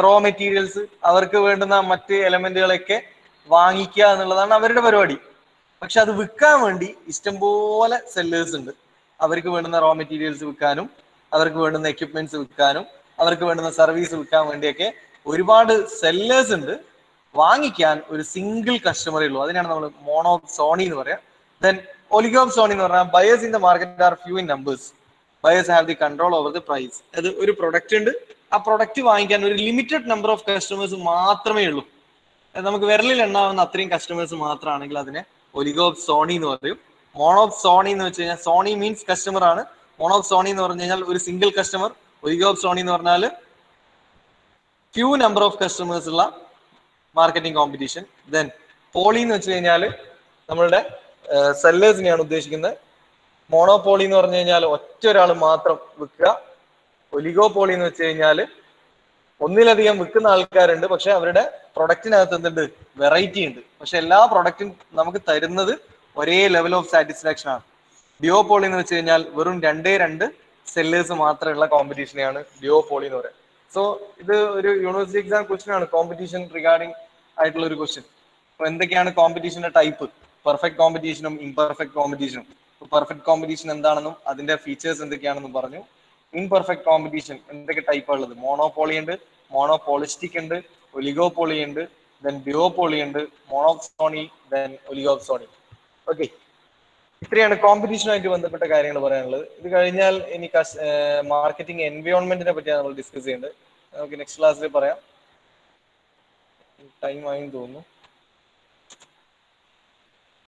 റോ മെറ്റീരിയൽസ് അവർക്ക് വേണ്ടുന്ന മറ്റ് എലമെന്റുകളൊക്കെ വാങ്ങിക്കുക എന്നുള്ളതാണ് അവരുടെ പരിപാടി. പക്ഷെ അത് വിൽക്കാൻ വേണ്ടി ഇഷ്ടംപോലെ സെല്ലേഴ്സ് ഉണ്ട്. അവർക്ക് വേണ്ടുന്ന റോ മെറ്റീരിയൽസ് വിൽക്കാനും അവർക്ക് വേണ്ടുന്ന എക്യുപ്മെന്റ്സ് വിൽക്കാനും അവർക്ക് വേണ്ടുന്ന സർവീസ് വിൽക്കാൻ വേണ്ടിയൊക്കെ ഒരുപാട് സെല്ലേഴ്സ് ഉണ്ട്. വാങ്ങിക്കാൻ ഒരു സിംഗിൾ കസ്റ്റമറേ ഉള്ളൂ. അതിനാണ് നമ്മൾ മോണോ സോണി എന്ന് പറയാം. ദെൻ ഒലിഗോ സോണി എന്ന് പറഞ്ഞാൽ buyers in the market are few in numbers buyers have the control over the price അത് ഒരു പ്രൊഡക്റ്റ് ഉണ്ട്. ആ പ്രൊഡക്റ്റ് വാങ്ങിക്കാൻ ഒരു ലിമിറ്റഡ് നമ്പർ ഓഫ് കസ്റ്റമേഴ്സ് മാത്രമേ ഉള്ളൂ. നമുക്ക് വിരലിൽ എണ്ണാവുന്ന അത്രയും കസ്റ്റമേഴ്സ് മാത്രമാണെങ്കിൽ അതിനെ ഒലിഗോപ് സോണി എന്ന് പറയും. മോണോപ് സോണി എന്ന് വെച്ച് കഴിഞ്ഞാൽ സോണി മീൻസ് കസ്റ്റമർ ആണ്. മോണോപ് സോണി എന്ന് പറഞ്ഞു കഴിഞ്ഞാൽ ഒരു സിംഗിൾ കസ്റ്റമർ ഒലിഗോപ് സോണി എന്ന് പറഞ്ഞാൽ ഫ്യൂ നമ്പർ ഓഫ് കസ്റ്റമേഴ്സ് ഉള്ള മാർക്കറ്റിംഗ് കോമ്പറ്റീഷൻ ദെൻ പോളി എന്ന് വെച്ച് കഴിഞ്ഞാൽ നമ്മളുടെ സെല്ലേഴ്സിനെയാണ് ഉദ്ദേശിക്കുന്നത്. മോണോപോളി എന്ന് പറഞ്ഞു കഴിഞ്ഞാൽ ഒറ്റ ഒരാൾ മാത്രം വിൽക്കുക. ഒലിഗോപോളി എന്ന് വെച്ച് കഴിഞ്ഞാൽ ഒന്നിലധികം വിൽക്കുന്ന ആൾക്കാരുണ്ട്. പക്ഷെ അവരുടെ പ്രൊഡക്റ്റിനകത്ത് എന്തുണ്ട്? വെറൈറ്റി ഉണ്ട്. പക്ഷെ എല്ലാ പ്രൊഡക്റ്റും നമുക്ക് തരുന്നത് ഒരേ ലെവൽ ഓഫ് സാറ്റിസ്ഫാക്ഷൻ ആണ്. ഡിയോപോളി എന്ന് വെച്ച് കഴിഞ്ഞാൽ വെറും രണ്ടേ രണ്ട് സെല്ലേഴ്സ് മാത്രമുള്ള കോമ്പറ്റീഷനെയാണ് ഡിയോപോളി എന്ന് പറയുന്നത് സോ ഇത് ഒരു യൂണിവേഴ്സിറ്റി എക്സാം ക്വസ്റ്റ്യൻ ആണ്. കോമ്പറ്റീഷൻ റിഗാർഡിംഗ് ആയിട്ടുള്ള ഒരു ക്വസ്റ്റ്യൻ അപ്പൊ എന്തൊക്കെയാണ് കോമ്പറ്റീഷന്റെ ടൈപ്പ് പെർഫെക്റ്റ് കോമ്പറ്റീഷനും ഇംപെർഫെക്റ്റ് കോമ്പറ്റീഷനും പെർഫെക്റ്റ് കോമ്പറ്റീഷൻ എന്താണെന്നും അതിന്റെ ഫീച്ചേഴ്സ് എന്തൊക്കെയാണെന്നും പറഞ്ഞു. ഇംപെർഫെക്റ്റ് കോമ്പറ്റീഷൻ എന്തൊക്കെ ടൈപ്പാണ് ഉള്ളത്? മോണോപോളി ഉണ്ട് മോണോപോളിസ്റ്റിക് ഉണ്ട് ഒലിഗോപോളി ഉണ്ട് ദെൻ ഡിയോപോളി ഉണ്ട് മോണോക്സോണി ദെൻ ഒലിഗോസോണി ഓക്കെ ഇത്രയാണ് കോമ്പറ്റീഷനുമായിട്ട് ബന്ധപ്പെട്ട കാര്യങ്ങൾ പറയാനുള്ളത്. ഇത് കഴിഞ്ഞാൽ ഇനി മാർക്കറ്റിംഗ് എൻവയോൺമെന്റിനെ പറ്റിയാണ് നമ്മൾ ഡിസ്കസ് ചെയ്യേണ്ടത്. നമുക്ക് നെക്സ്റ്റ് ക്ലാസ്സിൽ പറയാം. ടൈം ആയി തോന്നുന്നു.